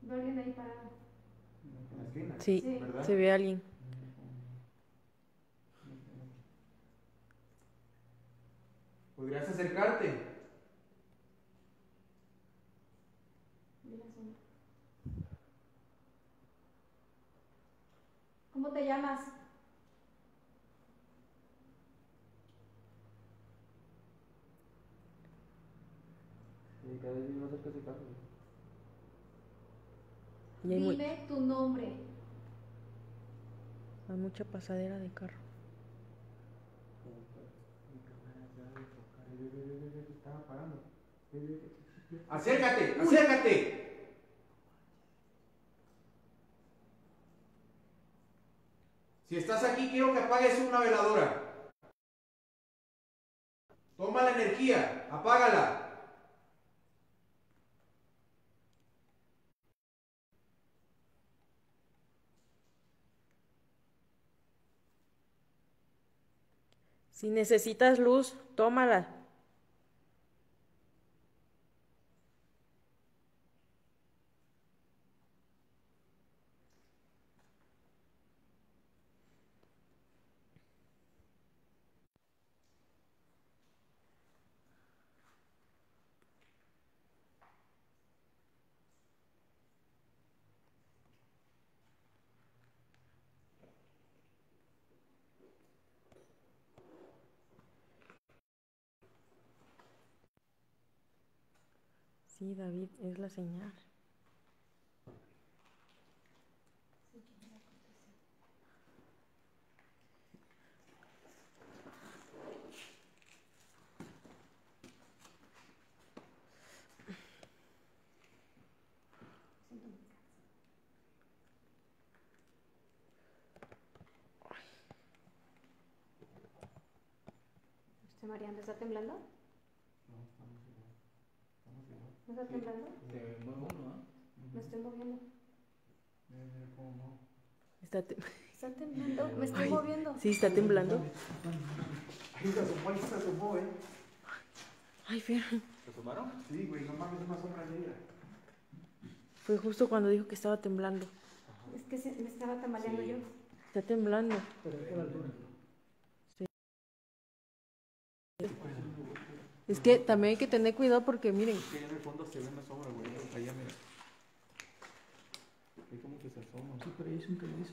Veo a alguien ahí parado. En la esquina. Sí, Sí. ¿Verdad? se ve alguien. ¿Podrías acercarte? Vi la sombra. ¿Cómo te llamas? Y hay, Dime tu nombre. hay mucha pasadera de carro. Acércate, acércate. Si estás aquí, quiero que apagues una veladora. Toma la energía, apágala. Si necesitas luz, tómala. Sí, David, es la señal. Este María, ¿empezó temblando? Está te- Está temblando. Me estoy Ay. moviendo. Sí, está temblando. Ahí se asomó, ahí se asomó, eh. Ay, Fer. ¿Se sumaron? Sí, güey, no mames, una sombra negra. Fue justo cuando dijo que estaba temblando. Es que se- me estaba tambaleando yo. Está temblando. Es que también hay que tener cuidado porque miren, Es que allá en el fondo se ve una sombra, güey. Allá, mira. Ahí como que se asoma. Sí, pero ahí es un calizo.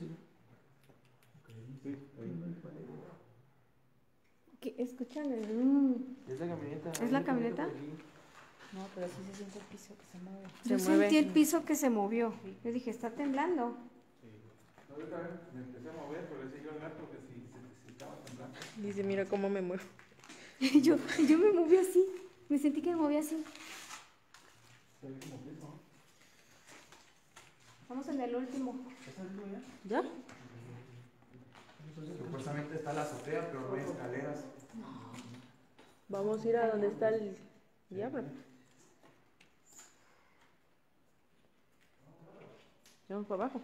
Sí, ahí. ¿Qué? ¿Escuchan el...? mm? Es la camioneta. ¿Es la camioneta? No, pero sí se siente el piso que se mueve. Se Yo mueve. sentí el piso que se movió. Yo dije, está temblando. No, yo también me empecé a mover, pero le siguió el gato que si, si, si estaba temblando. dice, mira cómo me muevo. Yo, yo me moví así. Me sentí que me moví así. Se ve como piso. Vamos en el último. ¿Ya? Supuestamente está la azotea, pero no hay escaleras. Vamos a ir a donde está el diablo. Vamos para abajo.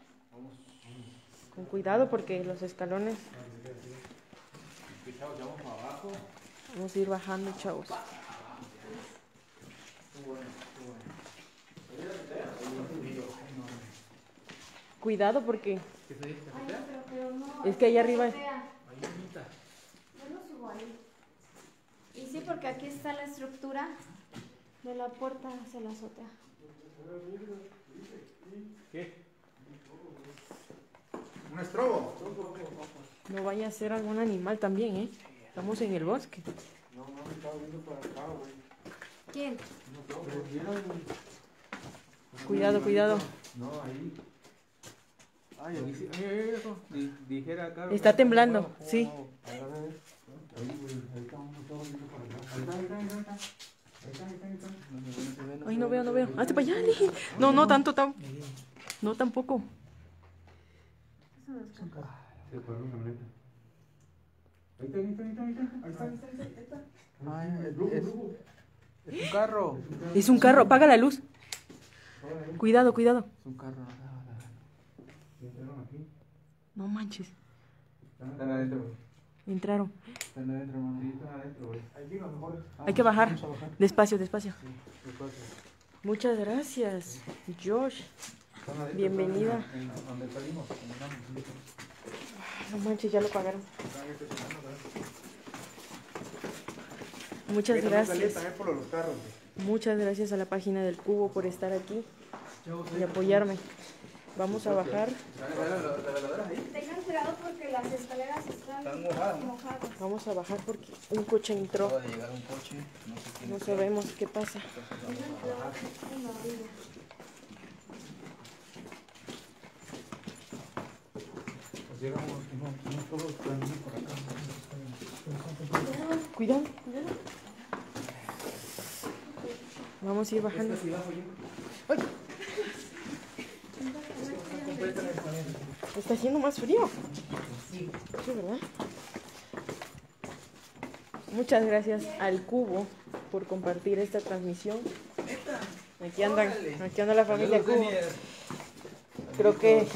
Con cuidado porque los escalones vamos para abajo. vamos a ir bajando, chavos. Cuidado porque ¿Qué se dice? No, pero, pero no. Es que allá arriba-. Ahí. Yo no subo ahí. Y sí, porque aquí está la estructura de la puerta hacia la azotea. ¿Qué? Un estrobo. no vaya a ser algún animal también, ¿eh? Estamos en el bosque. No, no, me estaba viendo para acá, güey. ¿Quién? Pero vieron. Cuidado, cuidado. No, ahí. Ay, ahí sí. Ay, ay, eso. Di- Dijera acá. Está temblando, sí. Ahí, güey, ahí está, uno estaba viendo para acá. Ahí está, ahí está, ahí está. Ahí está, ahí está, ahí está. Ay, no veo, no veo. Hazte para allá. No, no tanto, tan. No tampoco. Se paró la camioneta. Ahí está, ahí está, ahí está, ahí está. Ahí está, ahí está, ahí está. Ay, El grupo, el es- grupo. Es un carro. Es un carro, apaga la luz. Cuidado, cuidado. Es un carro. Entraron aquí. No manches. Están adentro, güey. Entraron. Están adentro, hermano. Sí, están adentro, güey. Ahí lo mejor. Hay que bajar. Vamos a bajar. Despacio, despacio. ¿Qué pasa? Muchas gracias, Josh. Están adentro, Bienvenida. están en- en Donde salimos. No manches, ya lo pagaron. ¿verdad? Muchas gracias. también por los carros, güey. Muchas gracias a la página del Cubo por estar aquí y apoyarme. Vamos a bajar. Tengan cuidado porque las escaleras están mojadas. Vamos a bajar porque un coche entró. No sabemos qué pasa. Pues llegamos, no, no todos están bien por acá. Cuidado, cuidado. Vamos a ir bajando. Ay. Está haciendo más frío. Sí, ¿verdad? Muchas gracias al Cubo por compartir esta transmisión. Aquí andan, aquí anda la familia Cubo. Creo que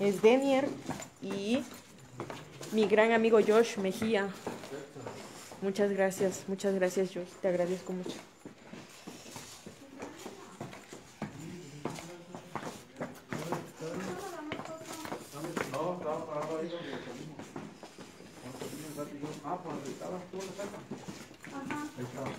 es Denier y mi gran amigo Josh Mejía. Muchas gracias, muchas gracias Josh, te agradezco mucho. No, estaba parado ahí donde salimos. Cuando salimos el gato y yo, Ah, por donde estabas tú en la. Ajá. Ahí estaba.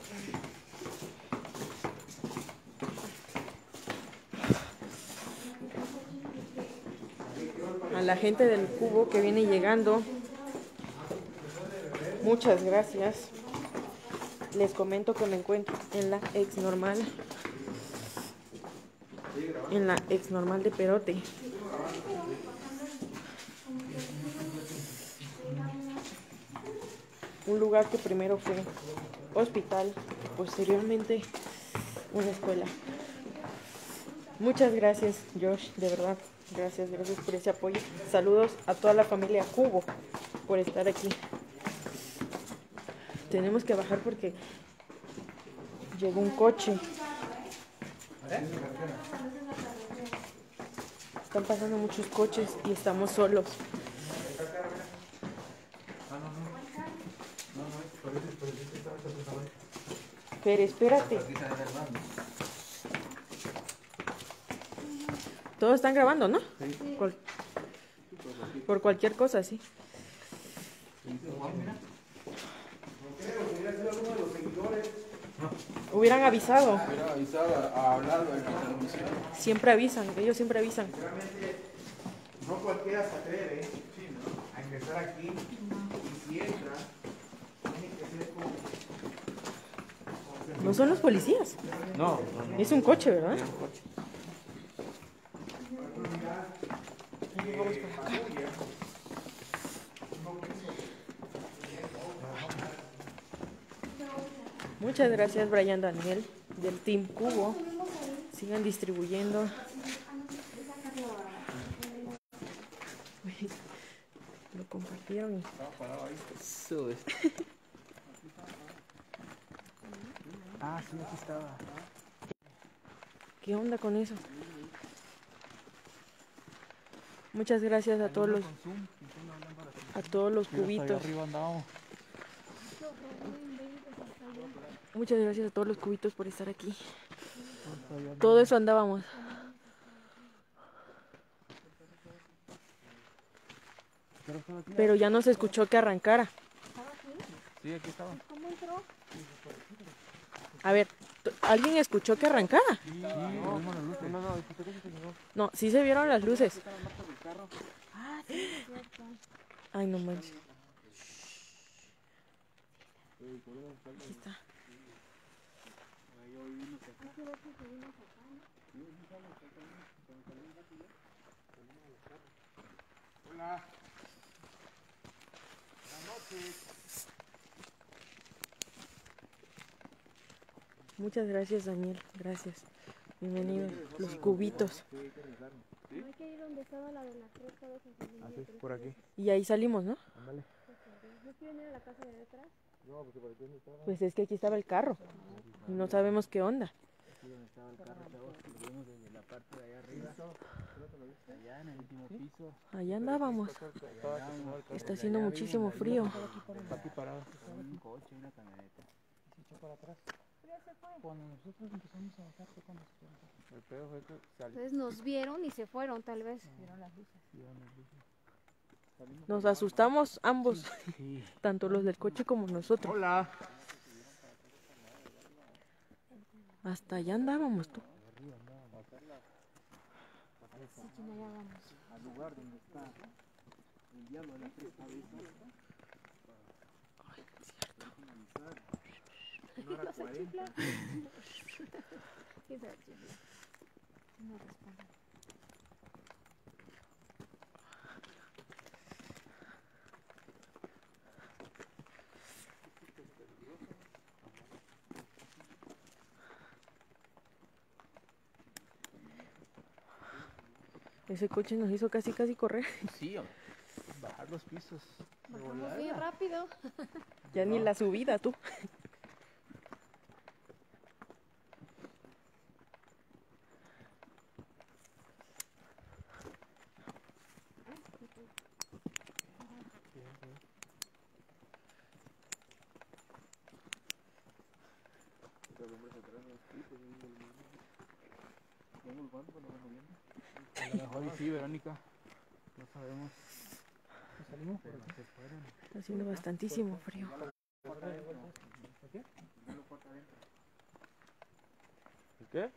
A la gente del Cubo que viene llegando, muchas gracias. Les comento que me encuentro en la ex normal, en la ex normal de Perote. Un lugar que primero fue hospital, posteriormente una escuela. Muchas gracias, Josh, de verdad. Gracias, gracias por ese apoyo. Saludos a toda la familia Cubo por estar aquí. Tenemos que bajar porque llegó un coche. Están pasando muchos coches y estamos solos. Pero espérate. Todos están grabando, ¿no? Cual- Por cualquier cosa, sí. Hubieran avisado. Siempre avisan, ellos siempre avisan. Realmente, no cualquiera se atreve a ingresar aquí y si entra, tiene que ser con. No son los policías. No, Es un coche, ¿verdad? Muchas gracias, Brian Daniel, del Team Cubo. Sigan distribuyendo. Uy, Lo compartieron. Sube. Ah, sí, aquí estaba. ¿Qué onda con eso? Muchas gracias a todos los a todos los cubitos. Muchas gracias a todos los cubitos por estar aquí. Todo eso andábamos. Pero ya no se escuchó que arrancara. Sí, aquí estaba. A ver, ¿alguien escuchó que arrancara? No, no, no, No, sí se vieron las luces. Ay, no manches. Aquí está. Muchas gracias, Daniel. Gracias. Bienvenido. Los cubitos. Hay que ir donde estaba la de la cresta de San Felipe. Así, por aquí. Y ahí salimos, ¿no? Ándale. ¿No quieren ir a la casa de detrás? Pues es que aquí estaba el carro. Y no sabemos qué onda. Allá en el último piso. Allá andábamos. Está haciendo muchísimo frío. Está aquí parado. Un coche, una camioneta. Cuando nosotros empezamos a bajar fue cuando se fueron. El pedo fue que salió. Entonces nos vieron y se fueron, tal vez. Vieron las luces. Nos asustamos ambos, tanto los del coche como nosotros. Hola. Hasta allá andábamos tú. Sí, China, ya vamos. Al lugar donde está el diablo de las tres cabezas. No era 40. ¿Qué será, chifla? No responde. Ese coche nos hizo casi casi correr. Sí, bajar los pisos. Bajamos bien rápido. Ya ni la subida tú. A lo mejor y sí, Verónica. No sabemos. salimos? Está haciendo bastantísimo frío. ¿El qué?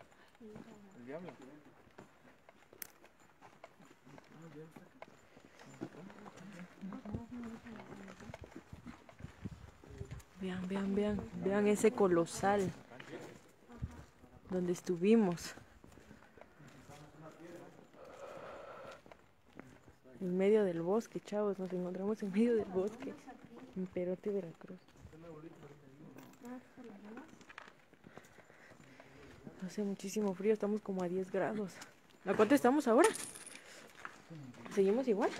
El diablo. Vean, vean, vean. Vean ese colosal. Donde estuvimos. En medio del bosque, chavos. Nos encontramos en medio del bosque. En Perote, Veracruz. Hace muchísimo frío, estamos como a 10 grados. ¿A cuánto estamos ahora? ¿Seguimos igual?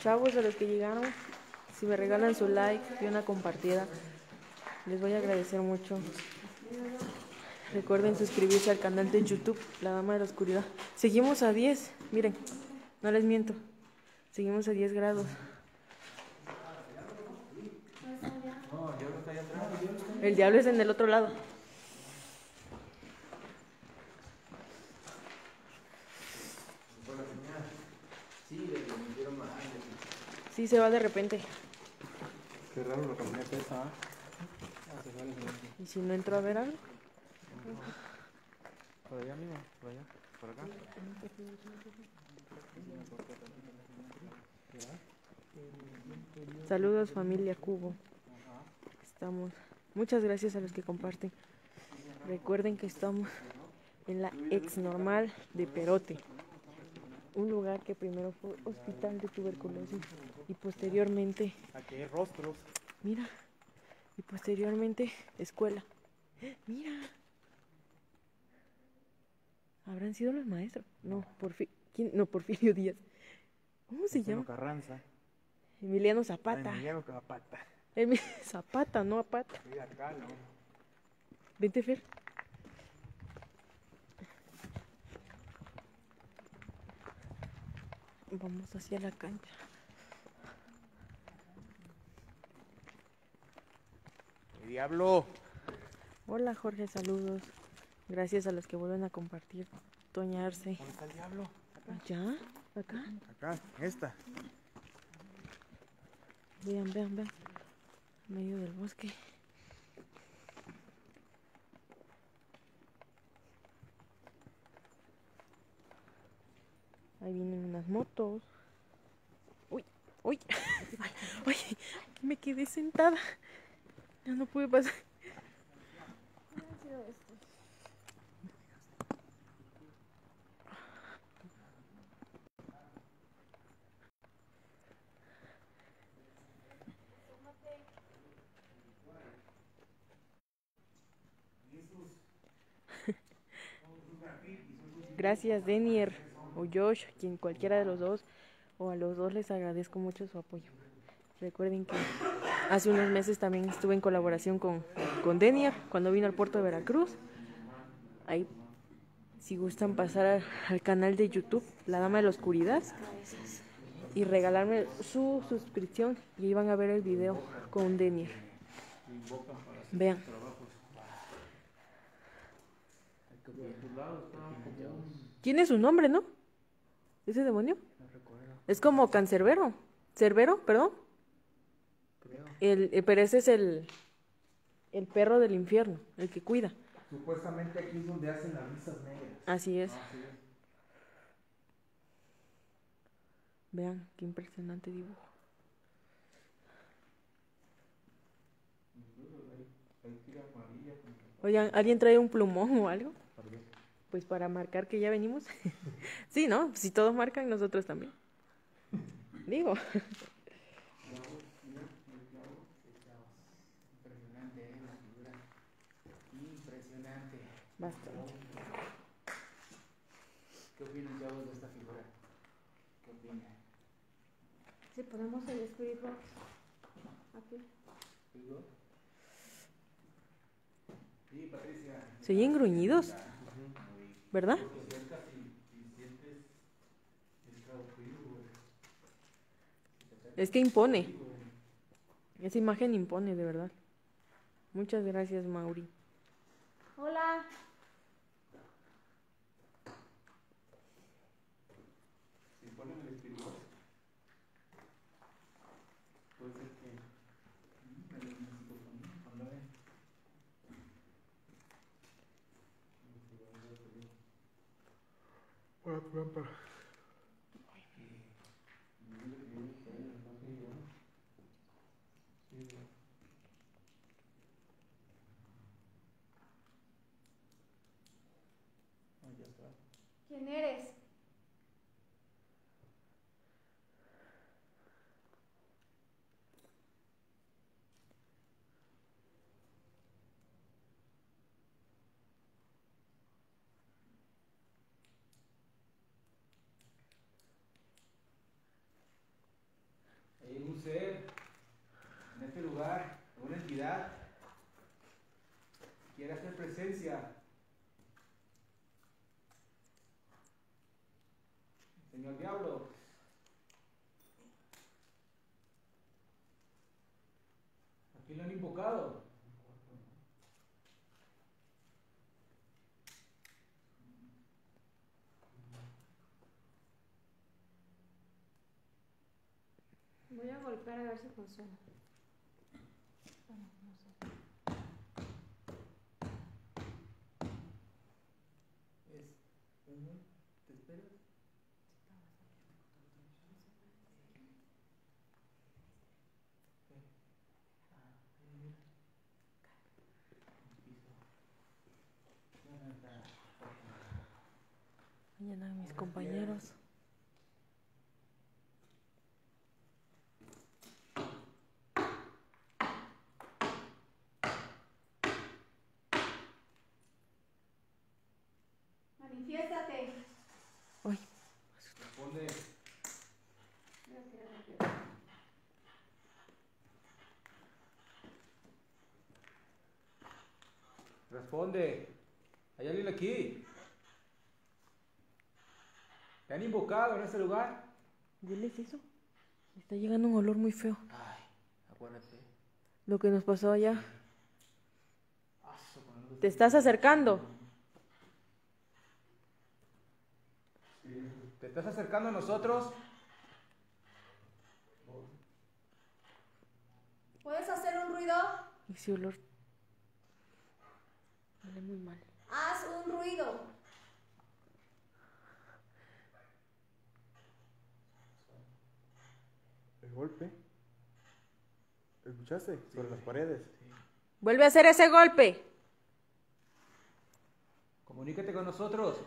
Chavos, de los que llegaron, si me regalan su like y una compartida, les voy a agradecer mucho. Recuerden suscribirse al canal de YouTube, La Dama de la Oscuridad. Seguimos a 10, miren, no les miento. Seguimos a 10 grados. El diablo es en el otro lado. Sí, se va de repente. Qué raro la camioneta esa, ¿ah? Ah. ¿Y si no entro a ver algo? Por allá, amigo, por allá, por acá. Saludos familia Cubo. Estamos. Muchas gracias a los que comparten. Recuerden que estamos en la ex normal de Perote. Un lugar que primero fue hospital de tuberculosis y posteriormente, Aquí hay rostros. mira, y posteriormente escuela. Mira. ¿Habrán sido los maestros? No, Porfi- ¿quién? No, Porfirio Díaz. ¿Cómo se Marcelo llama? Carranza. Emiliano Zapata. Emiliano Zapata. Emi- Zapata, no Apata. Mira acá, ¿no? Vente, Fer. Vamos hacia la cancha. ¡El diablo! Hola, Jorge, saludos. Gracias a los que vuelven a compartir. Toña Arce. ¿Dónde está el diablo? ¿Allá? ¿Acá? Acá, esta. Vean, vean, vean. En medio del bosque. Ahí vienen unas motos. Uy, uy. Uy, me quedé sentada. Ya no pude pasar. Gracias, Denier o Josh, quien cualquiera de los dos, o a los dos les agradezco mucho su apoyo. Recuerden que hace unos meses también estuve en colaboración con, con Denier cuando vino al puerto de Veracruz. Ahí, si gustan pasar al canal de YouTube, La Dama de la Oscuridad, y regalarme su suscripción, y ahí van a ver el video con Denier. Vean. ¿Quién es su nombre, no? ¿Ese demonio? Es como cancerbero. ¿Cerbero? Perdón. El, eh, pero ese es el, el perro del infierno, el que cuida. Supuestamente aquí es donde hacen las misas negras. Así es. Así es. Vean qué impresionante dibujo. Oigan, ¿alguien trae un plumón o algo? Pues para marcar que ya venimos. sí, ¿no? Si todos marcan, nosotros también. Digo. Impresionante, ¿eh? La figura. Impresionante. Bastante. ¿Qué opinan, chavos, de esta figura? ¿Qué opinan? Si ponemos el Box aquí. ¿Digo? Sí, Patricia. Se oyen gruñidos. ¿Verdad? Es que impone. Esa imagen impone, de verdad. Muchas gracias, Mauri. Hola. Si ponen el espíritu, puede ser que. ¿Quién eres? presencia. Señor Diablo. Aquí lo han invocado. Voy a golpear a ver si funciona. ¿Te esperas? Mañana mis compañeros. Manifiéstate. Ay, Responde. Responde. ¿Hay alguien aquí? ¿Te han invocado en ese lugar? diles eso. Está llegando un olor muy feo. Ay, acuérdate. Lo que nos pasó allá. Te estás acercando. ¿Te estás acercando a nosotros? ¿Puedes hacer un ruido? Ese olor. Muy mal. Haz un ruido. El golpe. ¿Escuchaste? Sobre las paredes. Vuelve a hacer ese golpe. Comunícate con nosotros.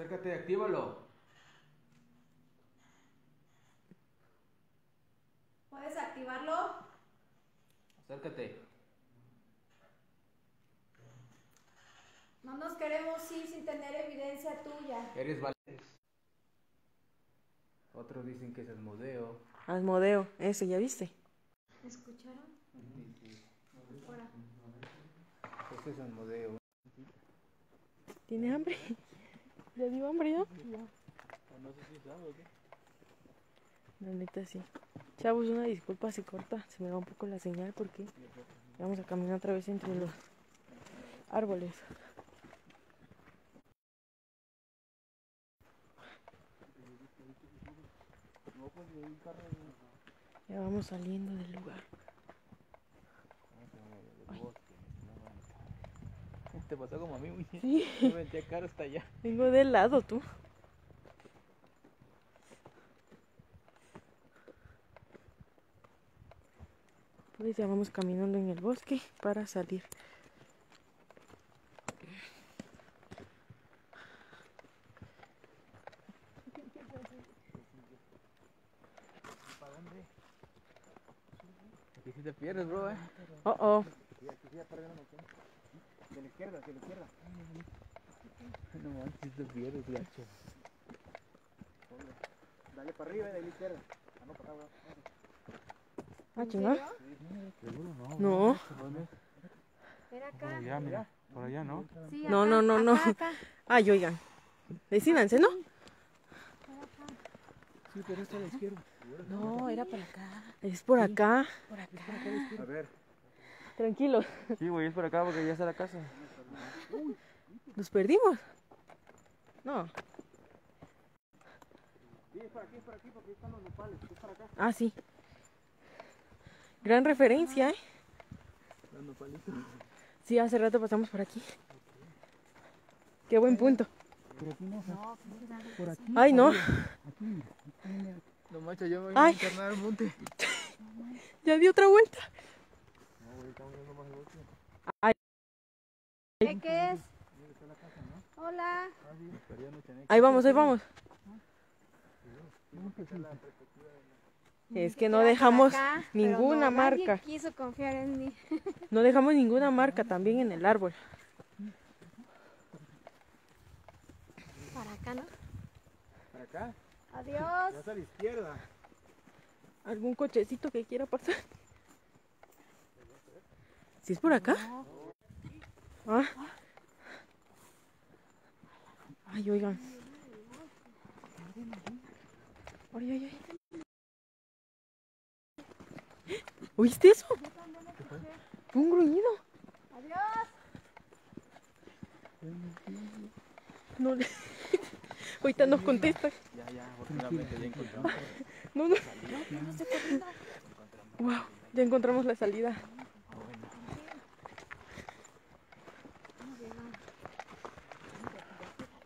Acércate, actívalo. ¿Puedes activarlo? Acércate. No nos queremos ir sin tener evidencia tuya. Eres valiente. Otros dicen que es Asmodeo. Asmodeo, ese, ¿ya viste? ¿Escucharon? Fuera. Este es Asmodeo. ¿Tiene hambre? ¿Ya dio hambre ya? No sé si sabe o qué. La neta sí. Chavos, una disculpa si corta. Se me va un poco la señal porque vamos a caminar otra vez entre los árboles. Ya vamos saliendo del lugar. Te pasó como a mí, güey. Sí. Yo metí a cara hasta allá. Vengo de lado, tú. Pues ya vamos caminando en el bosque para salir. Aquí te pierdes, bro, eh. Oh, oh. De la izquierda, de la izquierda. No manches, te pierdes, gacho. Dale para arriba y de la izquierda. Ah, no, para acá. Ah, chingada. Seguro no. No. Ven acá. allá, mira. Por allá, ¿no? Sí, No, acá, no, no, no. acá, acá. Ay, oigan. Decídanse, ¿no? Sí, pero está a la izquierda. No, era para acá, Es por acá. por acá. A ver. Tranquilos. Sí, güey, es por acá porque ya está la casa. ¿Los perdimos? No. Sí, es para aquí, es para aquí, porque ahí están los nopales. Es para acá. Ah, sí. Gran referencia, ¿eh? Dando palitos. Sí, hace rato pasamos por aquí. Qué buen punto. Ay, no. No manches, yo me voy Ay. a internar al monte. Ya di otra vuelta. Ay, ¿Qué, es? Hola. ahí vamos, ahí vamos. Es que no dejamos acá, ninguna no, marca. quiso confiar en mí. No dejamos ninguna marca también en el árbol. Para acá, ¿no? ¿Para acá? Adiós. Ya está a la izquierda. ¿Algún cochecito que quiera pasar? ¿Si es por acá? Ah. Ay, oigan. Ay, ay, ay. ¿Oíste eso? Fue un gruñido. Adiós. No le... Ahorita nos contesta. Ya, ya, afortunadamente ya encontramos. No, no. Wow, ya encontramos la salida.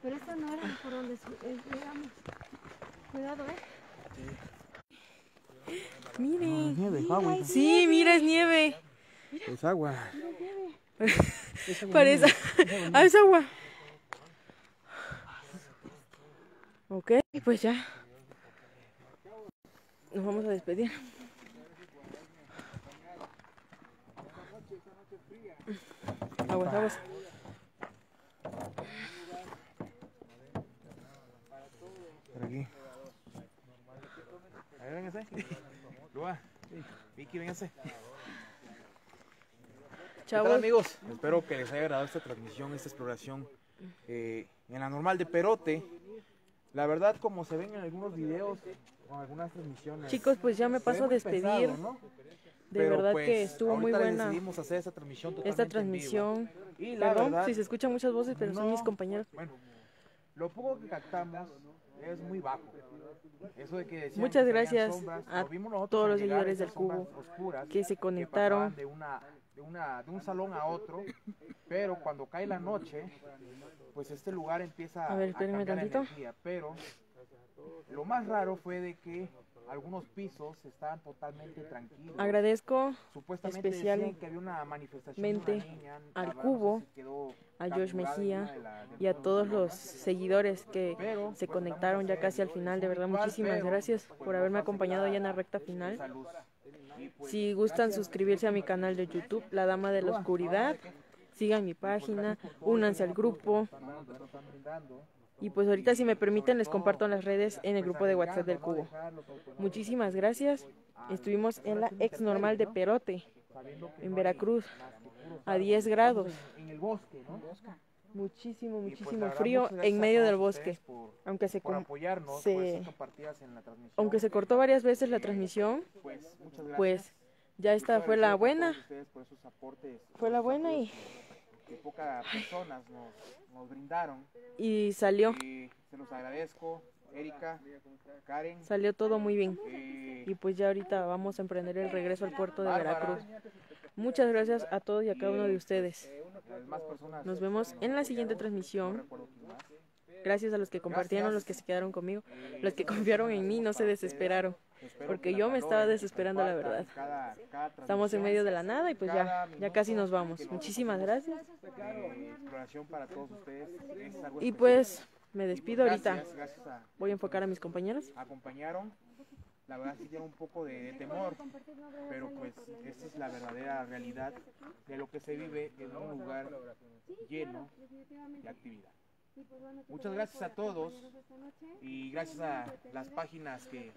Pero esta no era por donde eh, llegamos. Cuidado, ¿eh? Mire. Nieve, agua. Sí, mira, es nieve. Es agua. Parece. Ah, es agua. Ok, pues ya. Nos vamos a despedir. Aguas, aguas. Por aquí. A ver, véngase. Lua. Vicky, véngase. ¿Qué tal, Chavos, amigos? Espero que les haya agradado esta transmisión, esta exploración eh, en la normal de Perote. La verdad, como se ven en algunos videos o algunas transmisiones. chicos, pues ya me paso a despedir. pesado, ¿no? De Pero, verdad pues, que estuvo muy buena Decidimos hacer esta transmisión esta totalmente en vivo. transmisión. Y la Perdón verdad, si se escuchan muchas voces, pero son mis compañeros. Bueno, lo poco que captamos es muy bajo. Eso de que decían Muchas que gracias sombras, a lo todos los seguidores del Cubo que se que conectaron. pasaban de una de una de un salón a otro, pero cuando cae la noche, pues este lugar empieza A ver, espérenme cambiar la energía, pero lo más raro fue de que algunos pisos estaban totalmente tranquilos. Agradezco Supuestamente especial- decían que había una manifestación de una mente niña, al Cubo, a Josh Mejía una de la- de y a todos los seguidores que Pero, se pues, conectaron ya casi al final. De verdad, muchísimas gracias por haberme acompañado ya en la recta final. pues, Si gustan suscribirse a mi canal de YouTube, La Dama de la Oscuridad, sigan mi página, únanse al grupo y pues ahorita si me permiten les comparto en las redes en el pues, grupo de WhatsApp del. Cubo. Muchísimas gracias. Estuvimos en la ex normal de Perote, en Veracruz, a 10 grados. Muchísimo, pues, muchísimo frío en medio del bosque. Aunque se, se- transmisión. aunque se cortó varias veces la transmisión, Pues, pues ya esta fue la buena. Fue la buena y, que, que pocas personas nos, nos brindaron. y salió, Y se los agradezco, Erika, Karen, salió todo muy bien. eh, Y pues ya ahorita vamos a emprender el regreso al puerto de Veracruz. Muchas gracias a todos y a cada uno de ustedes. personas. Nos vemos en la siguiente transmisión. Gracias a los que compartieron, los que se quedaron conmigo, los que confiaron en mí, no se desesperaron. Porque que yo me estaba desesperando, la verdad. Estamos en medio de la nada y pues ya, ya casi nos vamos. Muchísimas gracias. exploración para todos ustedes. Es algo Y pues me despido pues, ahorita. Voy a enfocar a mis compañeros. acompañaron. La verdad sí tiene un poco de, de temor, pero pues esta es la verdadera realidad de lo que se vive en un lugar lleno de actividad. Muchas gracias a todos y gracias a las páginas que,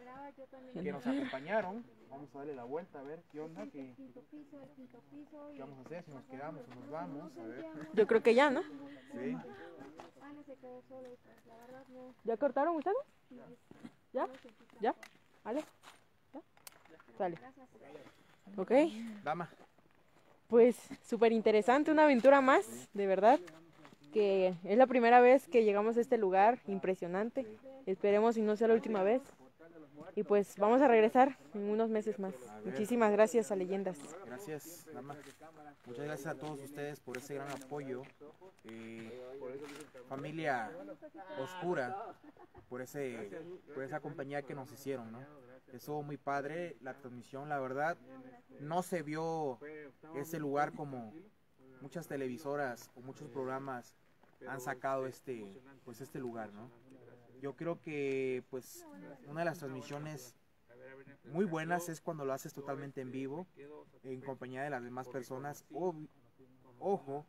que nos acompañaron. Vamos a darle la vuelta a ver qué onda, qué, qué vamos a hacer, si nos quedamos o nos vamos. A ver. Yo creo que ya, ¿no? Sí. ¿Ya cortaron ustedes? ¿Ya? ¿Ya? ¿Vale? ¿Ya? Sale. Ok. Dama. Pues súper interesante, una aventura más, de verdad. Que es la primera vez que llegamos a este lugar, impresionante. Esperemos y no sea la última vez. Y pues vamos a regresar en unos meses más. Muchísimas gracias a Leyendas. Gracias, Dama. Muchas gracias a todos ustedes por ese gran apoyo. Eh, familia Oscura, por, ese, por esa compañía que nos hicieron, ¿no? Estuvo muy padre la transmisión, la verdad. No se vio ese lugar como muchas televisoras o muchos programas han sacado este, pues este lugar, ¿no? Yo creo que pues una de las transmisiones muy buenas es cuando lo haces totalmente en vivo, en compañía de las demás personas, ob- ojo,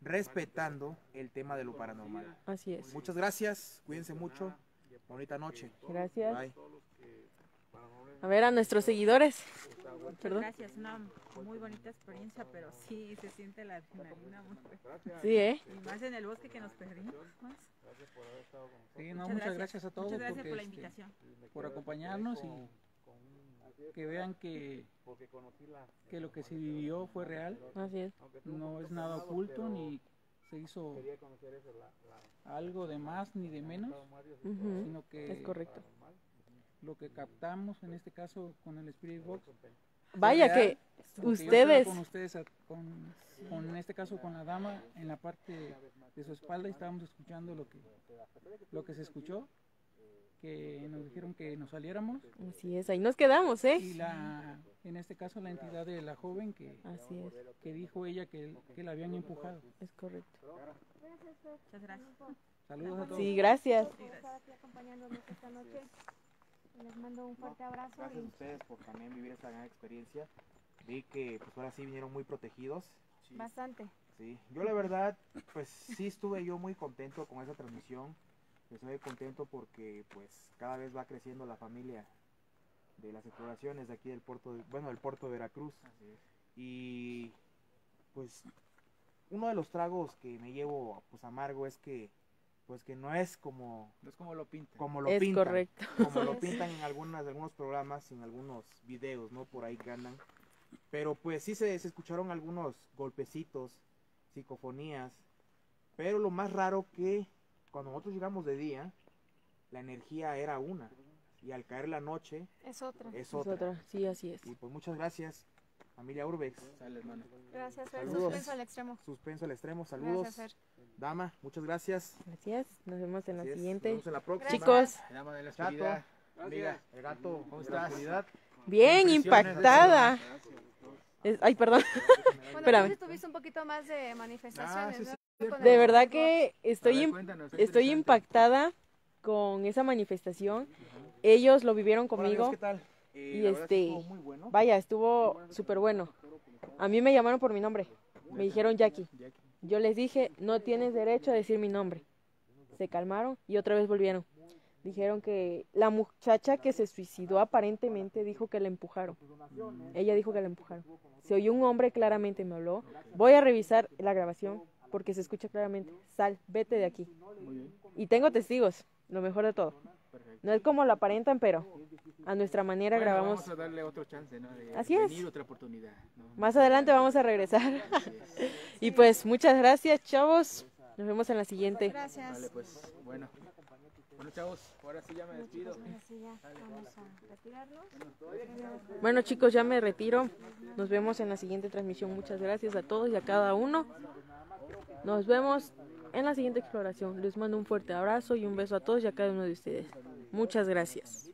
respetando el tema de lo paranormal. Así es. Muchas gracias, cuídense mucho Bonita noche. Gracias. Bye. A ver, a nuestros seguidores. Muchas Perdón. gracias, una muy bonita experiencia, pero sí se siente la adrenalina muy fuerte. Sí, ¿eh? Y más en el bosque que nos perdimos. más. Sí, no, muchas, gracias. a todos Muchas gracias por la este, invitación. por acompañarnos y que vean que, que lo que se vivió fue real, Así es. no es nada oculto ni se hizo algo de más ni de menos, Ujú, sino que Es correcto. Lo que captamos en este caso con el Spirit Box. Vaya que ustedes, con ustedes, con, con, en este caso con la dama en la parte de su espalda y estábamos escuchando lo que, lo que se escuchó, que nos dijeron que nos saliéramos así es, ahí nos quedamos, y ¿eh? la, en este caso la entidad de la joven que, Así es, que dijo ella que, que la habían empujado. es correcto. Muchas gracias. Saludos a todos. Sí, gracias. por estar Les mando un fuerte abrazo Gracias a ustedes por también vivir esta gran experiencia. Vi que pues ahora sí vinieron muy protegidos. bastante. Sí, yo la verdad, pues sí estuve yo muy contento con esa transmisión. Estoy contento porque pues cada vez va creciendo la familia de las exploraciones de aquí del puerto, de- bueno, del puerto de Veracruz. Y pues uno de los tragos que me llevo pues amargo es que pues que no es como No es como lo pintan. como lo Es pintan, correcto. como lo es. pintan en algunas algunos programas, en algunos videos, ¿no? Por ahí que andan. Pero pues sí se, se escucharon algunos golpecitos, psicofonías. Pero lo más raro que cuando nosotros llegamos de día, la energía era una. Y al caer la noche Es otra. es Es otra. otra, sí, así es. Y pues muchas gracias, familia Urbex. Sale, hermano. Gracias, Fer. Saludos. Suspenso al extremo. Suspenso al extremo, saludos. Gracias, Fer. Dama, muchas gracias. Gracias. Nos vemos en la Así es, nos siguiente. vemos en la próxima. Chicos, Dama de la Chato. Amiga, El gato, ¿Cómo la estás? bien impactada. Es- ay, perdón. Bueno, tú sí tuviste un poquito más de manifestaciones, Ah, sí, ¿no? Con De el verdad que estoy ver, estoy impactada con esa manifestación. Ellos lo vivieron Hola, amigos, conmigo. ¿qué tal? Eh, Y este, estuvo muy bueno. Vaya, estuvo súper bueno. A mí me llamaron por mi nombre. Me dijeron Jackie. Yo les dije, no tienes derecho a decir mi nombre. Se calmaron y otra vez volvieron. Dijeron que la muchacha que se suicidó aparentemente dijo que la empujaron. Ella dijo que la empujaron. Se oyó un hombre claramente, me habló. Voy a revisar la grabación porque se escucha claramente. Sal, vete de aquí. Y tengo testigos, lo mejor de todo. No es como lo aparentan, pero a nuestra manera Bueno, grabamos. Vamos a darle otro chance, ¿no? De Así es. venir otra oportunidad. ¿no? Más adelante vamos a regresar. y pues muchas gracias, chavos. Nos vemos en la siguiente. Gracias. Vale, pues, bueno. Bueno, chavos, ahora sí ya me despido. Ahora sí ya vamos a retirarnos. Bueno, chicos, ya me retiro. Nos vemos en la siguiente transmisión. Muchas gracias a todos y a cada uno. Nos vemos en la siguiente exploración. Les mando un fuerte abrazo y un beso a todos y a cada uno de ustedes. Muchas gracias.